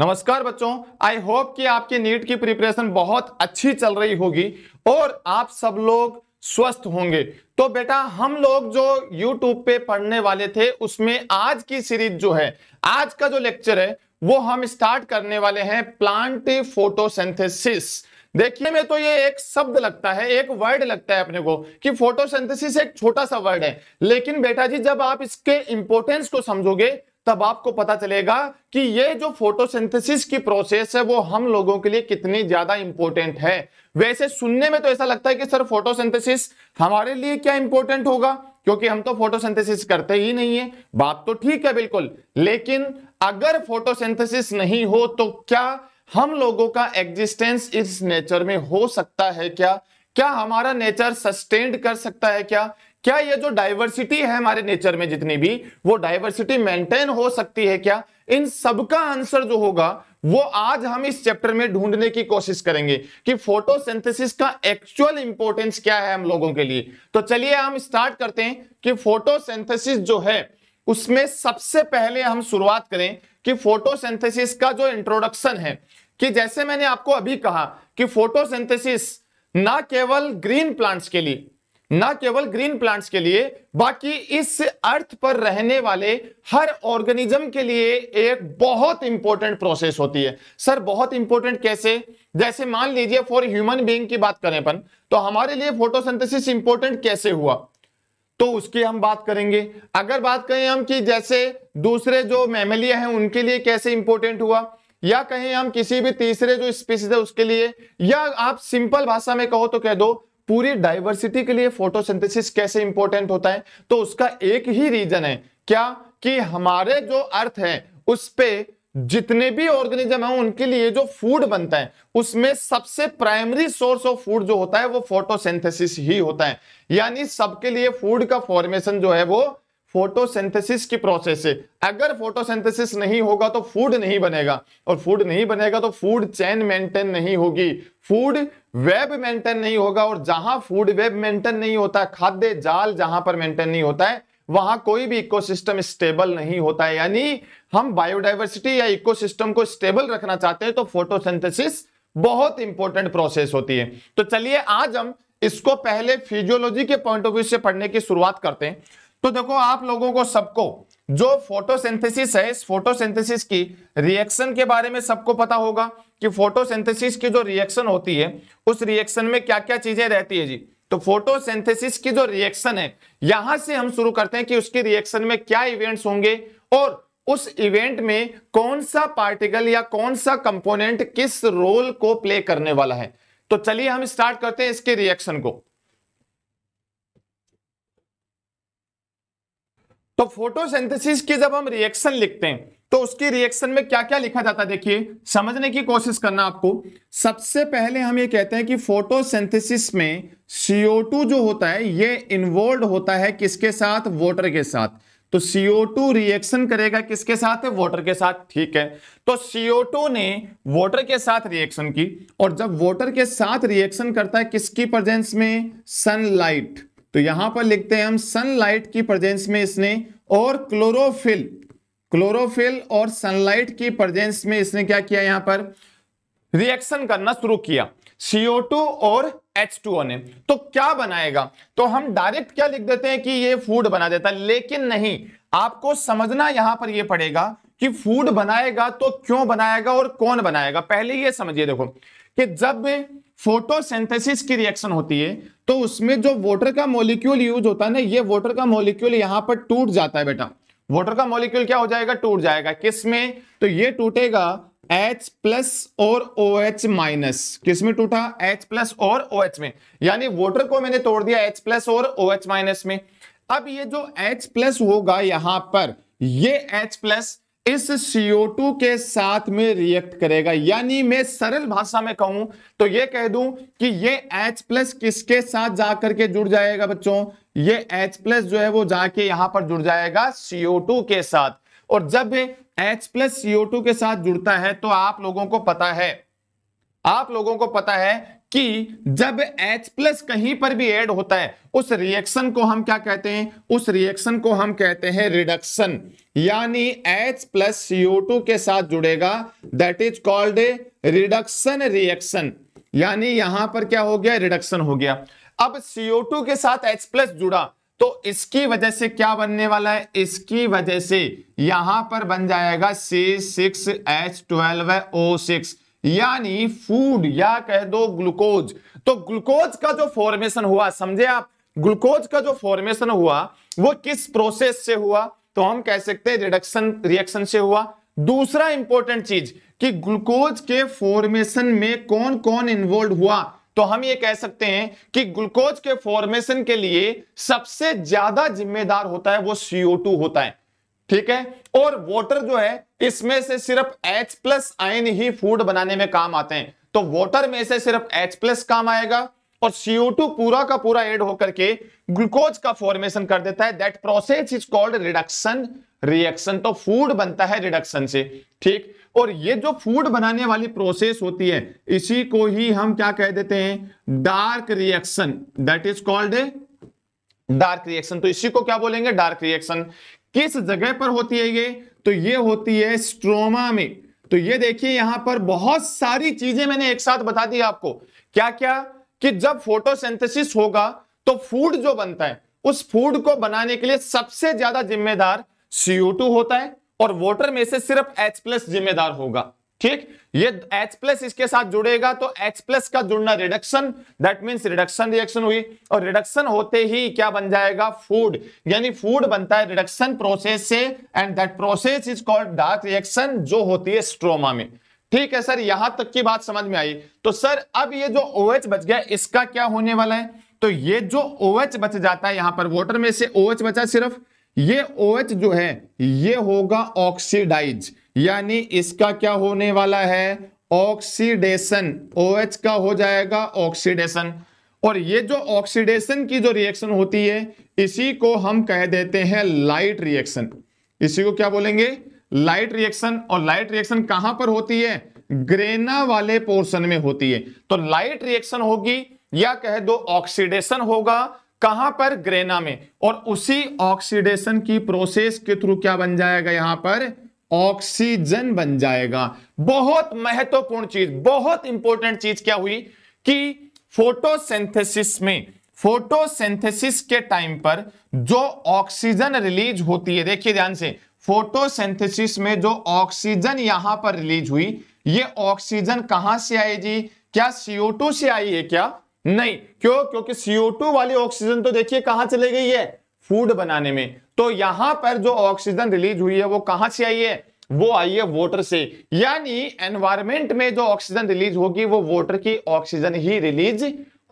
नमस्कार बच्चों I hope कि आपकी नीट की प्रिपरेशन बहुत अच्छी चल रही होगी और आप सब लोग स्वस्थ होंगे। तो बेटा, हम लोग जो YouTube पे पढ़ने वाले थे, उसमें आज की सीरीज़ जो है, आज का जो लेक्चर है, वो हम स्टार्ट करने वाले हैं प्लांट फोटोसिंथेसिस देखिए, में तो ये एक शब्द लगता है, एक वर्ड लगता है अपने को कि फोटोसिंथेसिस एक छोटा सा वर्ड है। लेकिन बेटा जी, जब आप इसके इंपोर्टेंस को समझोगे तब आपको पता चलेगा कि ये जो फोटोसिंथेसिस की प्रोसेस है, वो हम लोगों के लिए कितनी ज़्यादा इंपॉर्टेंट है। वैसे सुनने में तो ऐसा लगता है कि सर फोटोसिंथेसिस हमारे लिए क्या इंपॉर्टेंट होगा? क्योंकि हम तो फोटोसिंथेसिस करते ही नहीं है। बात तो ठीक है बिल्कुल, लेकिन अगर फोटोसिंथेसिस नहीं हो तो क्या हम लोगों का एग्जिस्टेंस इस नेचर में हो सकता है क्या? क्या हमारा नेचर सस्टेन्ड कर सकता है क्या? क्या ये जो डाइवर्सिटी है हमारे नेचर में जितनी भी, वो डाइवर्सिटी मेंटेन हो सकती है क्या? इन सबका आंसर जो होगा, वो आज हम इस चैप्टर में ढूँढने की कोशिश करेंगे कि फोटोसिंथेसिस का एक्चुअल इंपॉर्टेंस क्या है हम लोगों के लिए। तो चलिए हम स्टार्ट करते हैं कि फोटोसिंथेसिस जो है, उसमें सबसे पहले हम शुरुआत करें कि फोटोसिंथेसिस का जो इंट्रोडक्शन है, कि जैसे मैंने आपको अभी कहा कि फोटोसिंथेसिस ना केवल ग्रीन प्लांट्स के लिए ना केवल ग्रीन प्लांट्स के लिए, बाकी इस अर्थ पर रहने वाले हर ऑर्गेनिज्म के लिए एक बहुत इंपॉर्टेंट प्रोसेस होती है। सर, बहुत इंपॉर्टेंट कैसे? जैसे मान लीजिए फॉर ह्यूमन बीइंग की बात करें अपन तो हमारे लिए फोटोसिंथेसिस इंपॉर्टेंट कैसे हुआ? तो उसकी हम बात करेंगे। अगर बात करें हम कि जैसे दूसरे जो मैमलिया हैं, उनके लिए कैसे इंपॉर्टेंट हुआ? या कहें हम किसी भी तीसरे जो स्पीसीज है, उसके लिए? या आप सिंपल भाषा में कहो तो कह दो पूरी डाइवर्सिटी के लिए फोटोसिंथेसिस कैसे इंपॉर्टेंट होता है? तो उसका एक ही रीजन है। क्या? कि हमारे जो अर्थ है, उस पे जितने भी ऑर्गेनिज्म है, उनके लिए जो फ़ूड बनता है, उसमें सबसे प्राइमरी सोर्स ऑफ़ फ़ूड जो होता है, वो फोटोसिंथेसिस ही होता है। यानी सबके लिए फ़ूड का फॉर्मेशन जो है, वो फोटोसिंथेसिस की प्रोसेस है। अगर फोटोसिंथेसिस नहीं होगा तो फ़ूड नहीं बनेगा। और फ़ूड नहीं बनेगा तो फ़ूड चेन मेंटेन नहीं होगी। फ़ूड वेब मेंटेन नहीं होगा और जहाँ फ़ूड वेब मेंटेन नहीं होता, खाद्य जाल जहाँ पर मेंटेन नहीं होता है, वहाँ कोई भी इकोसिस्टम स्टेबल नहीं होता है। यानी हम बायोडाइवर्सिटी या इकोसिस्टम को स्टेबल रखना चाहते हैं तो फोटोसिंथेसिस बहुत इंपॉर्टेंट प्रोसेस होती है। तो चलिए आज हम इसको पहले फिजियोलॉजी के पॉइंट ऑफ़ व्यू से पढ़ने की शुरुआत करते हैं। तो देखो आप लोगों को सबको जो फोटोसिंथेसिस है, इस फोटोसिंथेसिस की रिएक्शन के बारे में सबको पता होगा। कि फोटोसिंथेसिस की जो रिएक्शन होती है, उस रिएक्शन में क्या क्या चीज़ें रहती है जी? तो फोटोसिंथेसिस की जो रिएक्शन है, यहाँ से हम शुरू करते हैं कि उसकी रिएक्शन में क्या इवेंट्स होंगे और उस इवेंट में कौन सा पार्टिकल या कौन सा कंपोनेंट किस रोल को प्ले करने वाला है। तो चलिए हम स्टार्ट करते हैं इसके रिएक्शन को। तो फोटोसिंथेसिस की जब हम रिएक्शन लिखते हैं तो उसकी रिएक्शन में क्या क्या लिखा जाता है देखिए, समझने की कोशिश करना आपको। सबसे पहले हम ये कहते हैं कि फोटोसिंथेसिस में CO2 जो होता है, ये इन्वॉल्व होता है किसके साथ? वाटर के साथ। तो CO2 रिएक्शन करेगा किसके साथ? है वाटर के साथ, ठीक है। तो CO2 ने वाटर के साथ रिएक्शन की, और जब वाटर के साथ रिएक्शन करता है, किसकी प्रेजेंस में? सनलाइट तो यहाँ पर लिखते हैं हम सनलाइट की प्रेजेंस में इसने और क्लोरोफिल क्लोरोफिल और सनलाइट की प्रेजेंस में इसने क्या किया यहाँ पर? रिएक्शन करना शुरू किया। CO2 और H2O ने। तो क्या बनाएगा? तो हम डायरेक्ट क्या लिख देते हैं कि ये फ़ूड बना देता है। लेकिन नहीं, आपको समझना यहाँ पर ये पड़ेगा कि फ़ूड बनाएगा तो क्यों बनाएगा और कौन बनाएगा? पहले ये समझिए देखो कि जब फोटोसिंथेसिस की रिएक्शन होती है तो उसमें जो वाटर का मॉलिक्यूल यूज़ होता है ना, ये वाटर का मॉलिक्यूल यहाँ पर टूट जाता है बेटा। वाटर का मॉलिक्यूल क्या हो जाएगा? टूट जाएगा। किसमें? तो ये टूटेगा H प्लस और OH माइनस किसमें टूटा? H प्लस और OH में। यानी वाटर को मैंने तोड़ दिया H प्लस और OH माइनस में। अब ये जो H प्लस होगा यहाँ पर, ये H प्लस इस CO2 के साथ में रिएक्ट करेगा। यानी मैं सरल भाषा में कहूँ तो ये कह दूँ कि ये H किसके साथ जाकर के जुड़ जाएगा बच्चों? ये H जो है वो जाके यहाँ पर जुड़ जाएगा CO2 के साथ। और जब H प्लस CO2 के साथ जुड़ता है तो आप लोगों को पता है, आप लोगों को पता है कि जब H प्लस कहीं पर भी ऐड होता है, उस रिएक्शन को हम क्या कहते हैं? उस रिएक्शन को हम कहते हैं रिडक्शन यानी H प्लस CO2 के साथ जुड़ेगा that is called a reduction reaction यानी यहाँ पर क्या हो गया? रिडक्शन हो गया. अब CO2 के साथ H प्लस जुड़ा तो इसकी वजह से क्या बनने वाला है? इसकी वजह से यहाँ पर बन जाएगा C6H12O6 यानी फ़ूड या कह दो ग्लूकोज तो ग्लूकोज का जो फॉर्मेशन हुआ, समझे आप? ग्लूकोज का जो फॉर्मेशन हुआ, वो किस प्रोसेस से हुआ? तो हम कह सकते हैं रिडक्शन रिएक्शन से हुआ। दूसरा इंपॉर्टेंट चीज़ कि ग्लूकोज के फॉर्मेशन में कौन कौन इन्वॉल्व हुआ? तो हम ये कह सकते हैं कि ग्लूकोज के फॉर्मेशन के लिए सबसे ज़्यादा जिम्मेदार होता है वो CO2 होता है। ठीक है? और वाटर जो है, इसमें से सिर्फ़ H प्लस आयन ही फ़ूड बनाने में काम आते हैं। तो वाटर में से सिर्फ़ H प्लस काम आएगा और CO2 पूरा का पूरा ऐड होकर के ग्लूकोज का फॉर्मेशन कर देता है। That process is called reduction reaction तो फ़ूड बनता है रिडक्शन से, ठीक? और ये जो फ़ूड बनाने वाली प्रोसेस होती है, इसी को ही हम क्या कह देते हैं? Dark reaction that is called dark reaction तो इसी को क्या बोलेंगे? डार्क रिएक्शन किस जगह पर होती है ये? तो ये होती है स्ट्रोमा में। तो ये देखिए, यहाँ पर बहुत सारी चीज़ें मैंने एक साथ बता दी आपको। क्या क्या कि जब फोटोसिंथेसिस होगा तो फ़ूड जो बनता है, उस फ़ूड को बनाने के लिए सबसे ज़्यादा जिम्मेदार CO2 होता है और वाटर में से सिर्फ़ H प्लस जिम्मेदार होगा। ठीक? ये H प्लस इसके साथ जुड़ेगा तो H प्लस का जुड़ना reduction that means reduction reaction हुई। और रिडक्शन होते ही क्या बन जाएगा? फ़ूड यानी फ़ूड बनता है रिडक्शन प्रोसेस से and that process is called dark reaction जो होती है स्ट्रोमा में। ठीक है सर, यहाँ तक की बात समझ में आई। तो सर, अब ये जो OH बच गया, इसका क्या होने वाला है? तो ये जो OH बच जाता है यहाँ पर वाटर में से ओ OH बचा सिर्फ़, ये OH जो है, ये होगा ऑक्सीडाइज यानी इसका क्या होने वाला है? ऑक्सीडेशन। OH का हो जाएगा ऑक्सीडेशन। और ये जो ऑक्सीडेशन की जो रिएक्शन होती है, इसी को हम कह देते हैं लाइट रिएक्शन इसी को क्या बोलेंगे? लाइट रिएक्शन और लाइट रिएक्शन कहाँ पर होती है? ग्रेना वाले पोर्शन में होती है। तो लाइट रिएक्शन होगी, या कह दो ऑक्सीडेशन होगा, कहाँ पर? ग्रेना में। और उसी ऑक्सीडेशन की प्रोसेस के थ्रू क्या बन जाएगा यहाँ पर? ऑक्सीजन बन जाएगा। बहुत महत्वपूर्ण चीज़, बहुत इंपॉर्टेंट चीज़ क्या हुई कि फोटोसिंथेसिस में फोटोसिंथेसिस के टाइम पर जो ऑक्सीजन रिलीज़ होती है, देखिए ध्यान से फोटोसिंथेसिस में जो ऑक्सीजन यहाँ पर रिलीज़ हुई, ये ऑक्सीजन कहाँ से आई जी? क्या CO2 से आई है क्या? नहीं, क्यों? क्योंकि CO2 वाली ऑक्सीजन तो देखिए कहाँ चले गई है? फ़ूड बनाने में। तो यहाँ पर जो ऑक्सीजन रिलीज़ हुई है, वो कहाँ से आई है? वो आई है वोटर से। यानी एनवायरमेंट में जो ऑक्सीजन रिलीज़ होगी, वो वोटर की ऑक्सीजन ही रिलीज़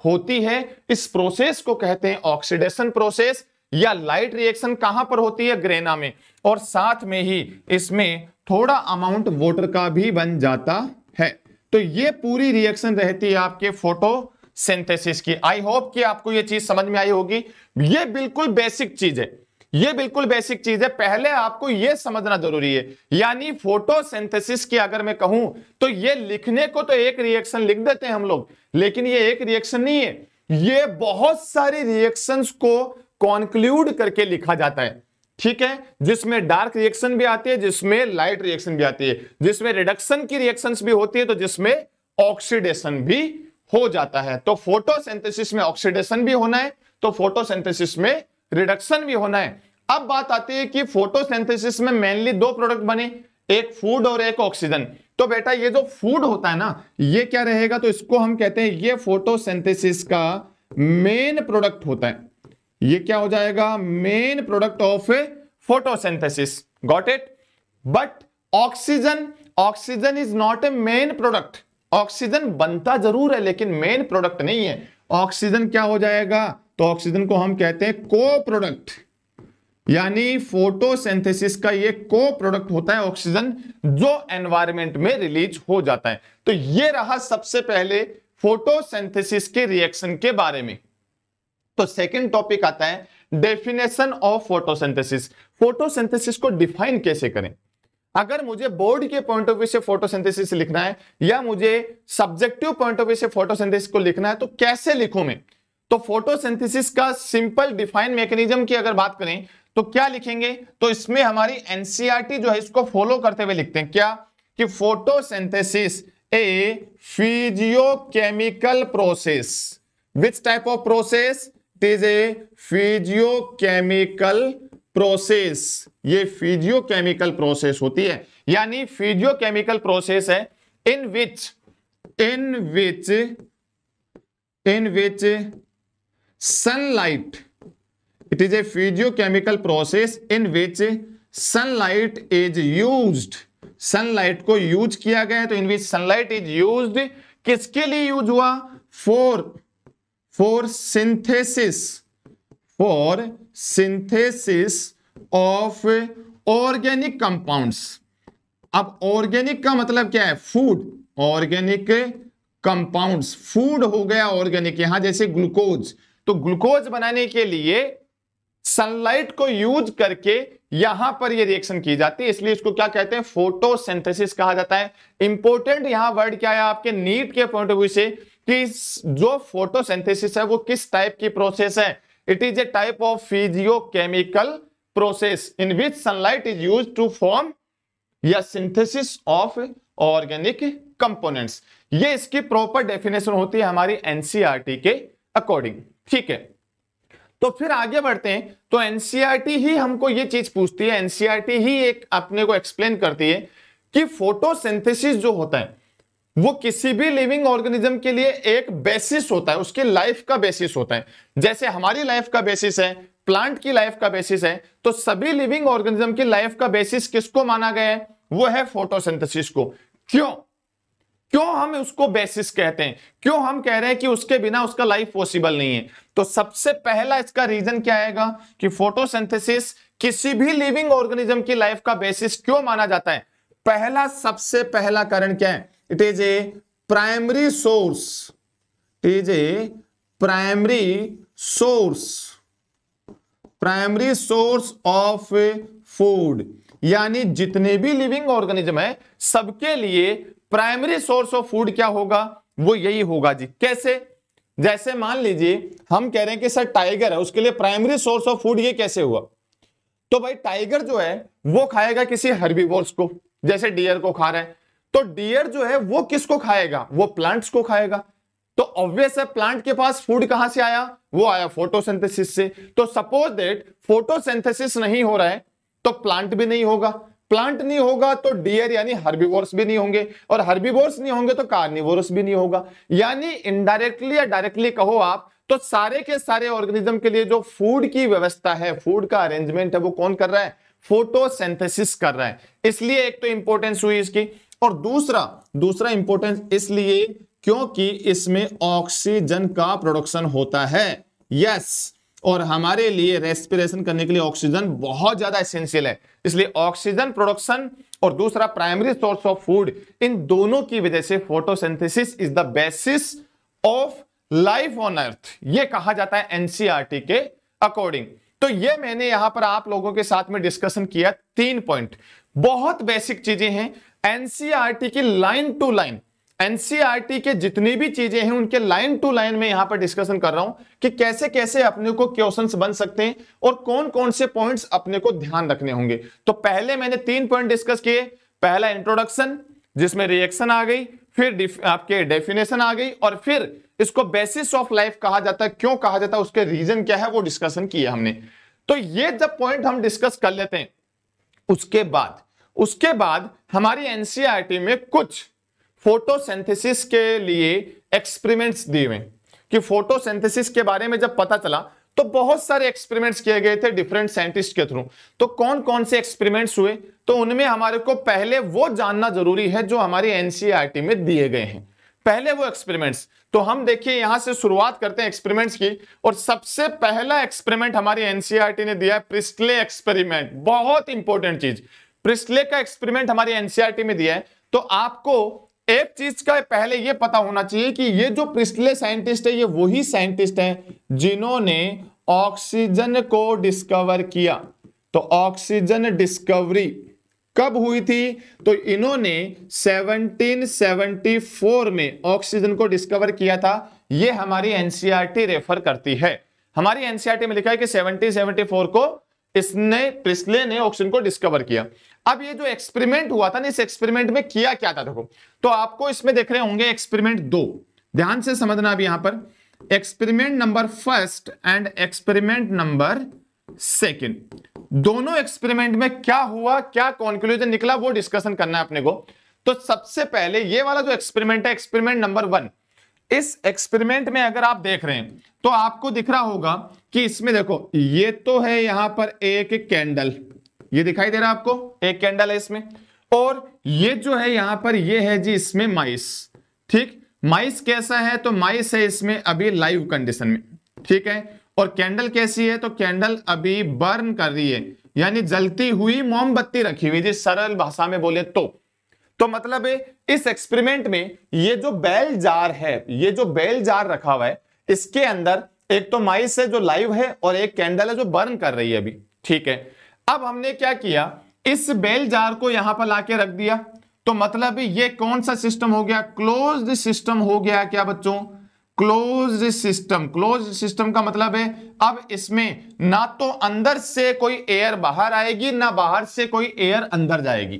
होती है। इस प्रोसेस को कहते हैं ऑक्सीडेशन प्रोसेस या लाइट रिएक्शन कहाँ पर होती है? ग्रेना में। और साथ में ही इसमें थोड़ा अमाउंट वोटर का भी बन जाता है। तो ये पूरी रिएक्शन रहती है आपके फ़ोटो सिंथेसिस की। आई होप कि आपको ये चीज़ समझ में आई होगी। ये बिल्कुल बेसिक चीज़ है। ये बिल्कुल बेसिक चीज़ है। पहले आपको ये समझना ज़रूरी है। यानी फोटोसिंथेसिस की अगर मैं कहूँ तो ये लिखने को तो एक रिएक्शन लिख देते हैं हम लोग, लेकिन ये एक रिएक्शन नहीं है। ये बहुत सारी रिएक्शंस को कॉन्क्लूड करके लिखा जाता है। ठीक है? जिसमें डार्क रिएक्शन भी आती है, जिसमें लाइट रिएक्शन भी आती है। जिसमें रिडक्शन की रिएक्शन भी होती है तो जिसमें ऑक्सीडेशन भी हो जाता है। तो फोटोसिंथेसिस में ऑक्सीडेशन भी होना है तो फोटोसिंथेसिस में रिडक्शन भी होना है। अब बात आती है कि फोटोसिंथेसिस में मेनली दो प्रोडक्ट बने, एक फ़ूड और एक ऑक्सीजन तो बेटा, ये जो फ़ूड होता है ना, ये क्या रहेगा? तो इसको हम कहते हैं, ये फोटोसिंथेसिस का मेन प्रोडक्ट होता है. ये क्या हो जाएगा? Main product of photosynthesis got it but oxygen oxygen is not a main product oxygen बनता ज़रूर है, लेकिन मेन प्रोडक्ट नहीं है. ऑक्सीजन क्या हो जाएगा? तो ऑक्सीजन को हम कहते हैं को प्रोडक्ट यानी फोटोसिंथेसिस का ये को प्रोडक्ट होता है ऑक्सीजन जो एनवायरमेंट में रिलीज़ हो जाता है। तो ये रहा सबसे पहले फोटोसिंथेसिस के रिएक्शन के बारे में। तो सेकंड टॉपिक आता है डेफिनेशन ऑफ़ फोटोसिंथेसिस फोटोसिंथेसिस को डिफाइन कैसे करें? अगर मुझे बोर्ड के पॉइंट ऑफ़ व्यू से फोटोसिंथेसिस लिखना है या मुझे सब्जेक्टिव पॉइंट ऑफ़ व्यू से फोटोसिंथेसिस को लिखना है तो कैसे लिखूं मैं? तो फोटोसिंथेसिस का सिंपल डिफाइन मैकेनिज्म की अगर बात करें तो क्या लिखेंगे? तो इसमें हमारी एनसीआरटी जो है, इसको फॉलो करते हुए लिखते हैं। क्या? कि photosynthesis a physiochemical process which type of process is a physiochemical process ये फिजियोकेमिकल प्रोसेस होती है। यानी फिजियोकेमिकल प्रोसेस है in which in which in which sunlight it is a physiochemical process in which sunlight is used sunlight को use किया गया है तो in which sunlight is use किसके लिए यूज़ हुआ? For for synthesis for synthesis of organic compounds अब organic का मतलब क्या है? फ़ूड ऑर्गेनिक कंपाउंड्स फ़ूड हो गया ऑर्गेनिक यहाँ जैसे ग्लूकोज तो ग्लूकोज बनाने के लिए सनलाइट को यूज़ करके यहाँ पर ये रिएक्शन की जाती है। इसलिए इसको क्या कहते हैं? फोटोसिंथेसिस कहा जाता है। इंपॉर्टेंट यहाँ वर्ड क्या है आपके? नीट के पॉइंट ऑफ़ व्यू से कि जो फोटोसिंथेसिस है, वो किस टाइप की प्रोसेस है? It is a type of physiochemical process in which sunlight is use to form या synthesis of organic components. ये इसकी प्रॉपर डेफिनेशन होती है हमारी एनसीआरटी के अकॉर्डिंग ठीक है? तो फिर आगे बढ़ते हैं। तो एनसीआरटी ही हमको ये चीज़ पूछती है। एनसीआरटी ही एक अपने को एक्सप्लेन करती है कि फोटोसिंथेसिस जो होता है, वो किसी भी लिविंग ऑर्गेनिज्म के लिए एक बेसिस होता है। उसकी लाइफ का बेसिस होता है। जैसे हमारी लाइफ का बेसिस है प्लांट की लाइफ का बेसिस है तो सभी लिविंग ऑर्गेनिज्म की लाइफ का बेसिस किसको माना गया है? वो है फोटोसिंथेसिस को। क्यों? क्यों हम उसको बेसिस कहते हैं? क्यों हम कह रहे हैं कि उसके बिना उसका लाइफ पॉसिबल नहीं है? तो सबसे पहला इसका रीजन क्या आएगा कि फोटोसिंथेसिस किसी भी लिविंग ऑर्गेनिज्म की लाइफ का बेसिस क्यों माना जाता है? पहला, सबसे पहला कारण क्या है? It is a primary source. It is a primary source. Primary source of food यानी जितने भी लिविंग ऑर्गेनिज्म है, सबके लिए प्राइमरी सोर्स ऑफ़ फ़ूड क्या होगा? वो यही होगा जी। कैसे? जैसे मान लीजिए, हम कह रहे हैं कि, सर टाइगर है, उसके लिए प्राइमरी सोर्स ऑफ़ फ़ूड ये कैसे हुआ? तो भाई टाइगर जो है, वो खाएगा किसी हर्बीवोर्स को, जैसे डियर को खा रहा है। तो डियर जो है, वो किसको खाएगा? वो प्लांट्स को खाएगा। तो ऑब्वियस है प्लांट के पास फ़ूड कहाँ से आया? वो आया फोटोसिंथेसिस से। तो सपोज़ दैट फोटोसिंथेसिस नहीं हो रहा है तो प्लांट भी नहीं होगा। प्लांट नहीं होगा तो डियर यानी हर्बीवोर्स भी नहीं होंगे, और हर्बीवोर्स नहीं होंगे तो कार्निवोरस भी नहीं होगा। यानी इनडायरेक्टली या डायरेक्टली कहो आप तो सारे के सारे ऑर्गेनिज्म के लिए जो फ़ूड की व्यवस्था है फ़ूड का अरेंजमेंट है, वो कौन कर रहा है? फोटोसेंथेसिस कर रहा है। इसलिए एक तो इंपॉर्टेंस हुई इसकी, और दूसरा दूसरा इंपॉर्टेंस इसलिए क्योंकि इसमें ऑक्सीजन का प्रोडक्शन होता है। यस और हमारे लिए रेस्पिरेशन करने के लिए ऑक्सीजन बहुत ज़्यादा एसेंशियल है। इसलिए ऑक्सीजन प्रोडक्शन और दूसरा प्राइमरी सोर्स ऑफ़ फ़ूड इन दोनों की वजह से photosynthesis is the basis of life on earth ये कहा जाता है एनसीआरटी के अकॉर्डिंग तो ये मैंने यहाँ पर आप लोगों के साथ में डिस्कशन किया, तीन पॉइंट बहुत बेसिक चीज़ें हैं। एनसीआरटी की लाइन टू लाइन एनसीआरटी के जितनी भी चीज़ें हैं, उनके लाइन टू लाइन में यहाँ पर डिस्कशन कर रहा हूँ कि कैसे कैसे अपने को क्वेश्चंस बन सकते हैं और कौन कौन से पॉइंट्स अपने को ध्यान रखने होंगे। तो पहले मैंने तीन पॉइंट डिस्कस किए। पहला इंट्रोडक्शन जिसमें रिएक्शन आ गई, फिर आपके डेफिनेशन आ गई और फिर इसको बेसिस ऑफ़ लाइफ कहा जाता है। क्यों कहा जाता है? उसके रीजन क्या है? वो डिस्कशन किया हमने। तो ये जब पॉइंट हम डिस्कस कर लेते हैं, उसके बाद उसके बाद हमारी एनसीआरटी में कुछ फोटोसिंथेसिस के लिए एक्सपेरिमेंट्स दिए हुए कि फोटोसिंथेसिस के बारे में जब पता चला तो बहुत सारे एक्सपेरिमेंट्स किए गए थे डिफरेंट साइंटिस्ट के थ्रू तो कौन कौन से एक्सपेरिमेंट्स हुए? तो उनमें हमारे को पहले वो जानना ज़रूरी है जो हमारी एनसीआरटी में दिए गए हैं। पहले वो एक्सपेरिमेंट्स तो हम देखिए, यहाँ से शुरुआत करते हैं एक्सपेरिमेंट्स की, और सबसे पहला एक्सपेरिमेंट हमारी एनसीआरटी ने दिया है प्रिस्टले एक्सपेरिमेंट बहुत इंपॉर्टेंट चीज़। प्रिस्टले का एक्सपेरिमेंट हमारी एनसीआरटी में दिया है। तो आपको एक चीज़ का पहले यह पता होना चाहिए कि ये जो प्रिस्टले साइंटिस्ट है, ये वही साइंटिस्ट है जिन्होंने ऑक्सीजन को डिस्कवर किया। तो ऑक्सीजन डिस्कवरी कब हुई थी? तो इन्होंने 1774 में ऑक्सीजन को डिस्कवर किया था। ये हमारी एनसीईआरटी रेफर करती है। हमारी एनसीईआरटी में लिखा है कि 1774 को इसने प्रिस्ले ने ऑक्सीजन को डिस्कवर किया। अब ये जो एक्सपेरिमेंट हुआ था ना, इस एक्सपेरिमेंट में किया क्या था देखो। तो आपको इसमें देख रहे होंगे एक्सपेरिमेंट दो। ध्यान से समझना अभी यहाँ पर। Experiment number first and experiment number second दोनों एक्सपेरिमेंट में क्या हुआ, क्या कॉन्क्लूजन निकला, वो डिस्कशन करना है अपने को। तो सबसे पहले ये वाला जो एक्सपेरिमेंट है एक्सपेरिमेंट नंबर वन इस एक्सपेरिमेंट में अगर आप देख रहे हैं तो आपको दिख रहा होगा कि इसमें देखो, ये तो है यहाँ पर एक कैंडल ये दिखाई दे रहा है आपको? एक कैंडल है इसमें। और ये जो है यहाँ पर ये है जी इसमें माइस। ठीक? माइस कैसा है? तो माइस है इसमें अभी लाइव कंडीशन में। ठीक है? और कैंडल कैसी है? तो कैंडल अभी बर्न कर रही है। यानी जलती हुई मोमबत्ती रखी हुई जिस सरल भाषा में बोले तो। तो मतलब है इस एक्सपेरिमेंट में ये जो बेल जार है ये जो बेल जार रखा हुआ है इसके अंदर एक तो माइस है जो लाइव है और एक कैंडल है जो बर्न कर रही है अभी। ठीक है? अब हमने क्या किया? इस बेल जार को यहाँ पर लाके रख दिया। तो मतलब ये कौन सा सिस्टम हो गया? क्लोज्ड सिस्टम हो गया क्या बच्चों? क्लोज सिस्टम क्लोज सिस्टम का मतलब है, अब इसमें ना तो अंदर से कोई एयर बाहर आएगी, ना बाहर से कोई एयर अंदर जाएगी।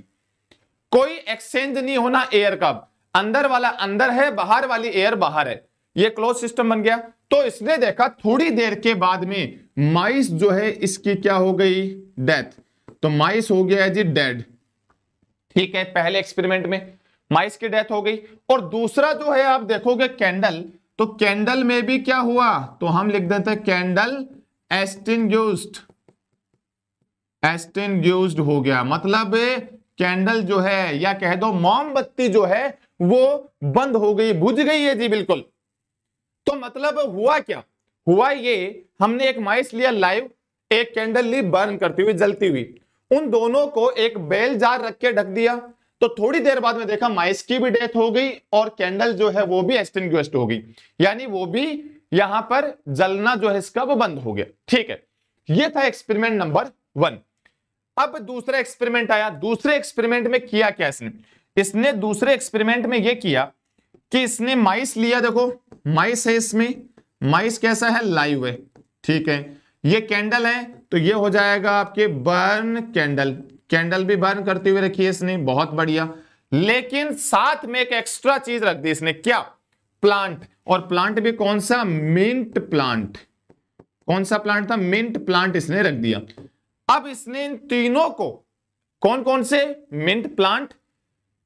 कोई एक्सचेंज नहीं होना एयर का अंदर वाला अंदर है, बाहर वाली एयर बाहर है। ये क्लोज सिस्टम बन गया। तो इसने देखा, थोड़ी देर के बाद में माइस जो है इसकी क्या हो गई? डेथ तो माइस हो गया है जी डेड ठीक है, पहले एक्सपेरिमेंट में माइस की डेथ हो गई। और दूसरा जो है, आप देखोगे कैंडल तो कैंडल में भी क्या हुआ? तो हम लिख देते हैं कैंडल एस्टिंग्यूस्ड एस्टिंग्यूस्ड हो गया। मतलब कैंडल जो है, या कह दो मोमबत्ती जो है, वो बंद हो गई, बुझ गई है जी बिल्कुल। तो मतलब हुआ क्या? हुआ ये, हमने एक माइस लिया लाइव, एक कैंडल ली बर्न करती हुई, जलती हुई। उन दोनों को एक बेल जार रख के ढक दिया। तो थोड़ी देर बाद में देखा माइस की भी डेथ हो गई और कैंडल जो है वो भी एक्सटिंग्विश्ड हो गई। यानी वो भी यहाँ पर जलना जो है इसका वो बंद हो गया। ठीक है, ये था एक्सपेरिमेंट नंबर वन। अब दूसरा एक्सपेरिमेंट आया। दूसरे एक्सपेरिमेंट में किया क्या इसने? इसने दूसरे एक्सपेरिमेंट में यह किया कि इसने माइस लिया, देखो, माइस है इसमें। माइस कैसा है? लाइव है। ठीक है। ये कैंडल है तो ये हो जाएगा आपके बर्न कैंडल। कैंडल भी बर्न करते हुए रखी है इसने, बहुत बढ़िया। लेकिन साथ में एक एक्स्ट्रा चीज़ रख दी इसने, क्या? प्लांट। और प्लांट भी कौन सा? Mint plant. कौन सा प्लांट था? मिंट प्लांट इसने रख दिया। अब इसने इन तीनों को कौन कौन से? Mint plant.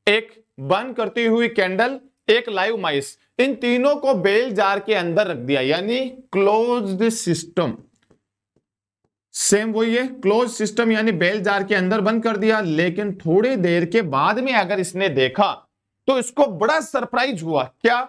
एक बर्न करती हुई कैंडल, एक लाइव माइस। इन तीनों को बेल जार के अंदर रख दिया, यानी क्लोज्ड सिस्टम सेम वही है क्लोज सिस्टम यानी बेल जार के अंदर बंद कर दिया, लेकिन थोड़ी देर के बाद में अगर इसने देखा तो इसको बड़ा सरप्राइज़ हुआ। क्या?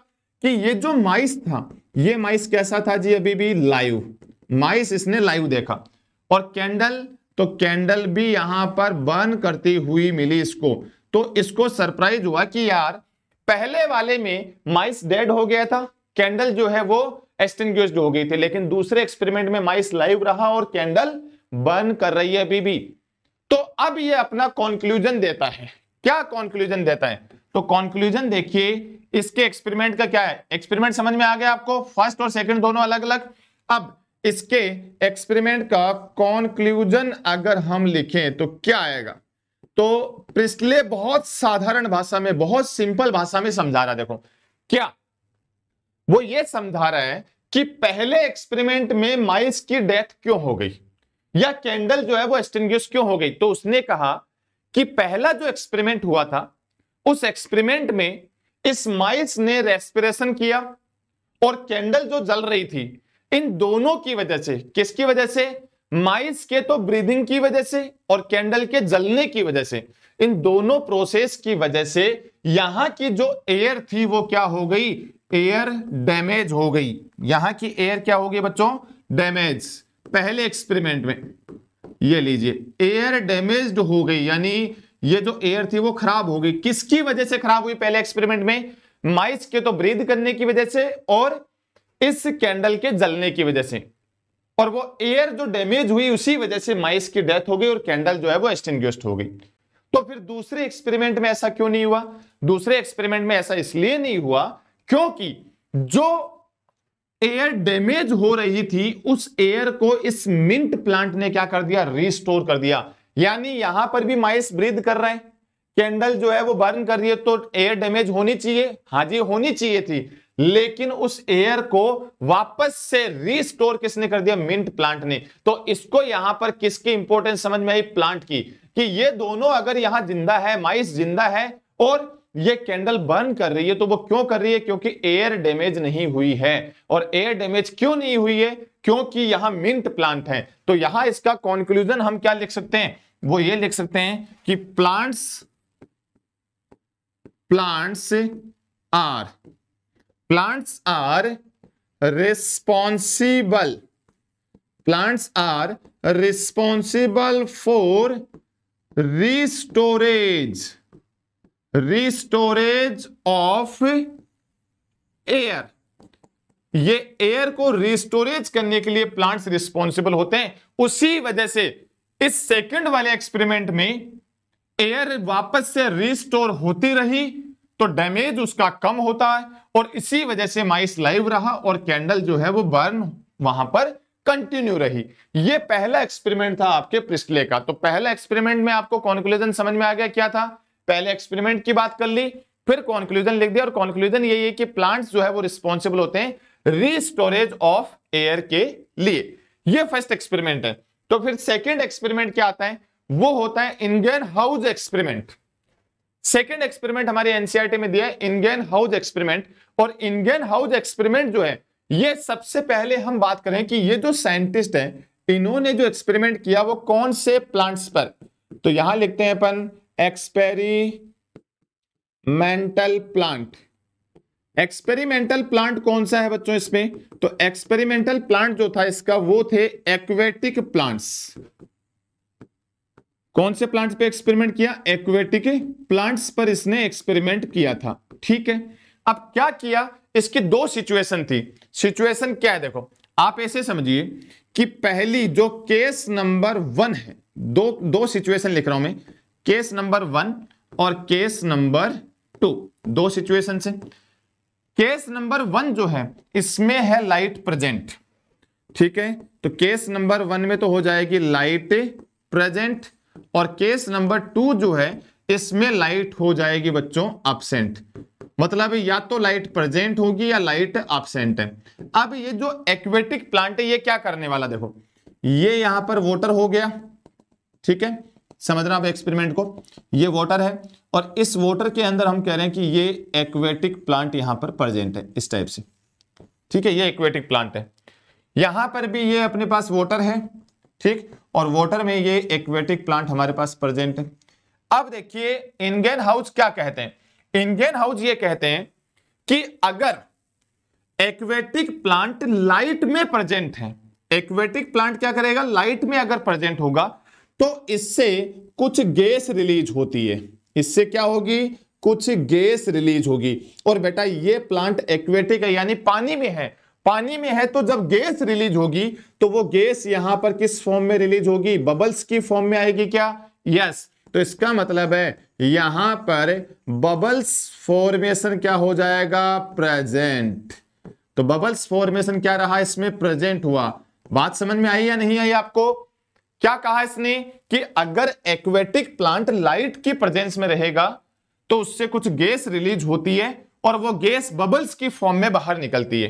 कि ये जो माइस था, ये माइस कैसा था जी अभी भी? लाइव माइस इसने लाइव देखा। और कैंडल तो कैंडल भी यहाँ पर बर्न करती हुई मिली इसको। तो इसको सरप्राइज़ हुआ कि यार पहले वाले में माइस डेड हो गया था कैंडल जो है वो एक्सटिंग्विश्ड हो गई थी, लेकिन दूसरे एक्सपेरिमेंट में माइस लाइव रहा और कैंडल बर्न कर रही है अभी भी। तो अब ये अपना कंक्लूजन देता है। क्या कॉन्क्लूजन देता है? तो कॉन्क्लूजन देखिए, इसके एक्सपेरिमेंट का क्या है? एक्सपेरिमेंट समझ में आ गया आपको? फ़र्स्ट और सेकंड दोनों अलग अलग अब इसके एक्सपेरिमेंट का कॉन्क्लूजन अगर हम लिखें तो क्या आएगा? तो प्रिस्ले बहुत साधारण भाषा में, बहुत सिंपल भाषा में समझा रहा देखो, क्या? वो ये समझा रहा है कि पहले एक्सपेरिमेंट में माइस की डेथ क्यों हो गई? या कैंडल जो है वो एक्सटिंग्विश क्यों हो गई? तो उसने कहा कि पहला जो एक्सपेरिमेंट हुआ था, उस एक्सपेरिमेंट में इस माइस ने रेस्पिरेशन किया और कैंडल जो जल रही थी, इन दोनों की वजह से, किसकी वजह से? माइस के तो ब्रीदिंग की वजह से और कैंडल के जलने की वजह से। इन दोनों प्रोसेस की वजह से यहाँ की जो एयर थी वो क्या हो गई? एयर डैमेज हो गई। यहाँ की एयर क्या हो गई बच्चों? डैमेज पहले एक्सपेरिमेंट में। ये लीजिए। एयर डैमेज हो गई, यानी ये जो एयर थी वो खराब हो गई। किसकी वजह से खराब हुई पहले एक्सपेरिमेंट में? माइस के तो ब्रीद करने की वजह से और इस कैंडल के जलने की वजह से। और वो एयर जो डैमेज हुई, उसी वजह से माइस की डेथ हो गई और कैंडल जो है वो एक्सटिंग्विश्ड हो गई। तो फिर दूसरे एक्सपेरिमेंट में ऐसा क्यों नहीं हुआ? दूसरे एक्सपेरिमेंट में ऐसा इसलिए नहीं हुआ क्योंकि जो एयर डैमेज हो रही थी, उस एयर को इस मिंट प्लांट ने क्या कर दिया? रिस्टोर कर दिया। यानी यहाँ पर भी माइस ब्रीद कर रहे हैं। कैंडल जो है वो बर्न कर रही है तो एयर डैमेज होनी चाहिए। हाँ जी, होनी चाहिए थी। लेकिन उस एयर को वापस से रिस्टोर किसने कर दिया? मिंट प्लांट ने। तो इसको यहाँ पर किसकी इंपोर्टेंस समझ में आई? प्लांट की। कि ये दोनों अगर यहाँ ज़िंदा है माइस ज़िंदा है, और ये कैंडल बर्न कर रही है तो वो क्यों कर रही है? क्योंकि एयर डैमेज नहीं हुई है। और एयर डैमेज क्यों नहीं हुई है? क्योंकि यहाँ मिंट प्लांट है। तो यहाँ इसका कॉन्क्लूजन हम क्या लिख सकते हैं? वो ये लिख सकते हैं कि plants plants are plants are responsible plants are responsible for restorage restorage of air ये एयर को रिस्टोरेज करने के लिए प्लांट्स रिस्पॉन्सिबल होते हैं। उसी वजह से इस सेकंड वाले एक्सपेरिमेंट में एयर वापस से रिस्टोर होती रही। तो डैमेज उसका कम होता है और इसी वजह से माइस लाइव रहा और कैंडल जो है वो बर्न वहाँ पर कंटिन्यू रही। ये पहला एक्सपेरिमेंट था आपके प्रिस्टले का। तो पहला एक्सपेरिमेंट में आपको कॉन्क्लूजन समझ में आ गया क्या था? पहले एक्सपेरिमेंट की बात कर ली, फिर कॉन्क्लूजन लिख दिया और कॉन्क्लूजन यही है कि प्लांट्स जो है वो रिस्पॉन्सिबल होते हैं रीस्टोरेज ऑफ़ एयर के लिए। ये फ़र्स्ट एक्सपेरिमेंट है। तो फिर सेकेंड एक्सपेरिमेंट क्या आता है? वो होता है Ingenhousz experiment second experiment हमारे एनसीआरटी में दिया है इंगेन हाउस एक्सपेरिमेंट और इंगेन हाउस एक्सपेरिमेंट जो है, ये सबसे पहले हम बात करें कि ये जो साइंटिस्ट है, इन्होंने जो एक्सपेरिमेंट किया वो कौन से प्लांट्स पर? तो यहाँ लिखते हैं अपन एक्सपेरिमेंटल प्लांट एक्सपेरिमेंटल प्लांट कौन सा है बच्चों इसमें? तो एक्सपेरिमेंटल प्लांट जो था इसका वो थे एक्वेटिक प्लांट्स कौन से प्लांट्स पे एक्सपेरिमेंट किया? एक्वेटिक प्लांट्स पर इसने एक्सपेरिमेंट किया था। ठीक है? अब क्या किया? इसकी दो सिचुएशन थी। सिचुएशन क्या है? देखो, आप ऐसे समझिए कि पहली जो केस नंबर वन है, दो दो सिचुएशन लिख रहा हूँ मैं। केस नंबर वन और केस नंबर टू। दो सिचुएशन से केस नंबर वन जो है, इसमें है लाइट प्रेजेंट। ठीक है? तो केस नंबर वन में तो हो जाएगी लाइट प्रेजेंट और केस नंबर टू जो है, इसमें लाइट हो जाएगी बच्चों एबसेंट मतलब या तो लाइट प्रेजेंट होगी या लाइट एबसेंट है। अब ये जो एक्वेटिक प्लांट है, ये क्या करने वाला देखो। ये यहाँ पर वोटर हो गया, ठीक है? समझना आप एक्सपेरिमेंट को? ये वाटर है और इस वाटर के अंदर हम कह रहे हैं कि ये एक्वेटिक प्लांट यहाँ पर प्रेजेंट है, इस टाइप से। ठीक है, ये एक्वेटिक प्लांट है। यहाँ पर भी ये अपने पास वाटर है ठीक? और वाटर में ये एक्वेटिक प्लांट हमारे पास प्रेजेंट है। अब देखिए इनगेन हाउस क्या कहते हैं? इनगेन हाउस ये कहते हैं कि अगर एक्वेटिक प्लांट लाइट में प्रेजेंट है एक्वेटिक प्लांट क्या करेगा? लाइट में अगर प्रेजेंट होगा तो इससे कुछ गैस रिलीज़ होती है। इससे क्या होगी? कुछ गैस रिलीज़ होगी। और बेटा, ये प्लांट एक्वेटिक है, यानी पानी में है। पानी में है तो जब गैस रिलीज़ होगी तो वो गैस यहाँ पर किस फॉर्म में रिलीज़ होगी? बबल्स की फॉर्म में आएगी क्या? यस। yes. तो इसका मतलब है, यहाँ पर बबल्स फॉर्मेशन क्या हो जाएगा? प्रेजेंट। तो बबल्स फॉर्मेशन क्या रहा इसमें? प्रेजेंट हुआ। बात समझ में आई या नहीं आई आपको? क्या कहा इसने कि अगर एक्वेटिक प्लांट लाइट की प्रेजेंस में रहेगा तो उससे कुछ गैस रिलीज़ होती है और वो गैस बबल्स की फॉर्म में बाहर निकलती है।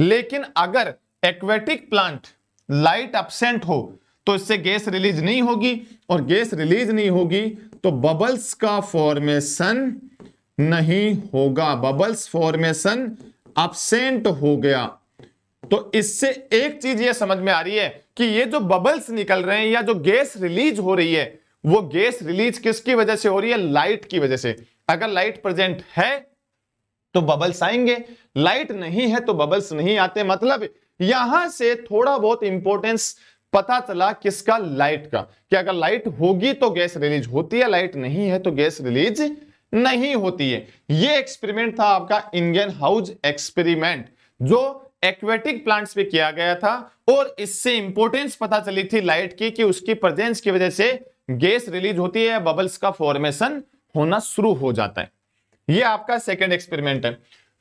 लेकिन अगर एक्वेटिक प्लांट लाइट अपसेंट हो तो इससे गैस रिलीज़ नहीं होगी, और गैस रिलीज़ नहीं होगी तो बबल्स का फॉर्मेशन नहीं होगा। बबल्स फॉर्मेशन अपसेंट हो गया। तो इससे एक चीज़ ये समझ में आ रही है कि ये जो बबल्स निकल रहे हैं या जो गैस रिलीज़ हो रही है, वो गैस रिलीज़ किसकी वजह से हो रही है? लाइट की वजह से। अगर लाइट प्रेजेंट है तो बबल्स आएँगे। लाइट नहीं है तो बबल्स नहीं आते। मतलब यहाँ से थोड़ा बहुत इंपॉर्टेंस पता चला किसका? लाइट का। कि अगर लाइट होगी तो गैस रिलीज़ होती है लाइट नहीं है तो गैस रिलीज़ नहीं होती है। ये एक्सपेरिमेंट था आपका इंडियन हाउस एक्सपेरिमेंट जो एक्वेटिक प्लांट्स पे किया गया था और इससे इंपोर्टेंस पता चली थी लाइट की कि उसकी प्रेजेंस की वजह से गैस रिलीज़ होती है बबल्स का फॉर्मेशन होना शुरू हो जाता है। ये आपका सेकेंड एक्सपेरिमेंट है।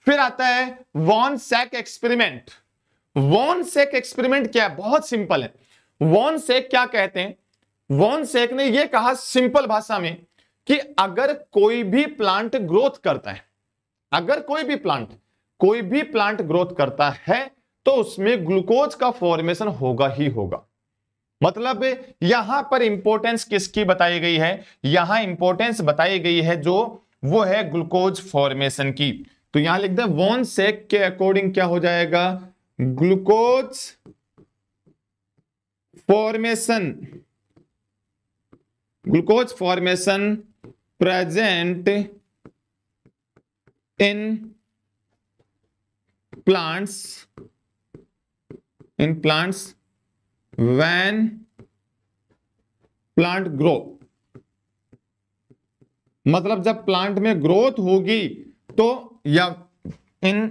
फिर आता है von Sachs experiment von Sachs experiment क्या है? बहुत सिंपल है। वॉन सेक क्या कहते हैं? वॉन सेक ने यह कहा सिंपल भाषा में कि अगर कोई भी प्लांट ग्रोथ करता है, अगर कोई भी प्लांट कोई भी प्लांट ग्रोथ करता है तो उसमें ग्लूकोज का फॉर्मेशन होगा ही होगा। मतलब यहाँ पर इंपॉर्टेंस किसकी बताई गई है? यहाँ इंपॉर्टेंस बताई गई है जो वो है ग्लूकोज फॉर्मेशन की। तो यहाँ लिख दे वॉन सेक के अकॉर्डिंग क्या हो जाएगा? Glucose formation glucose formation present in plants in plants when plant grow मतलब जब प्लांट में ग्रोथ होगी तो या इन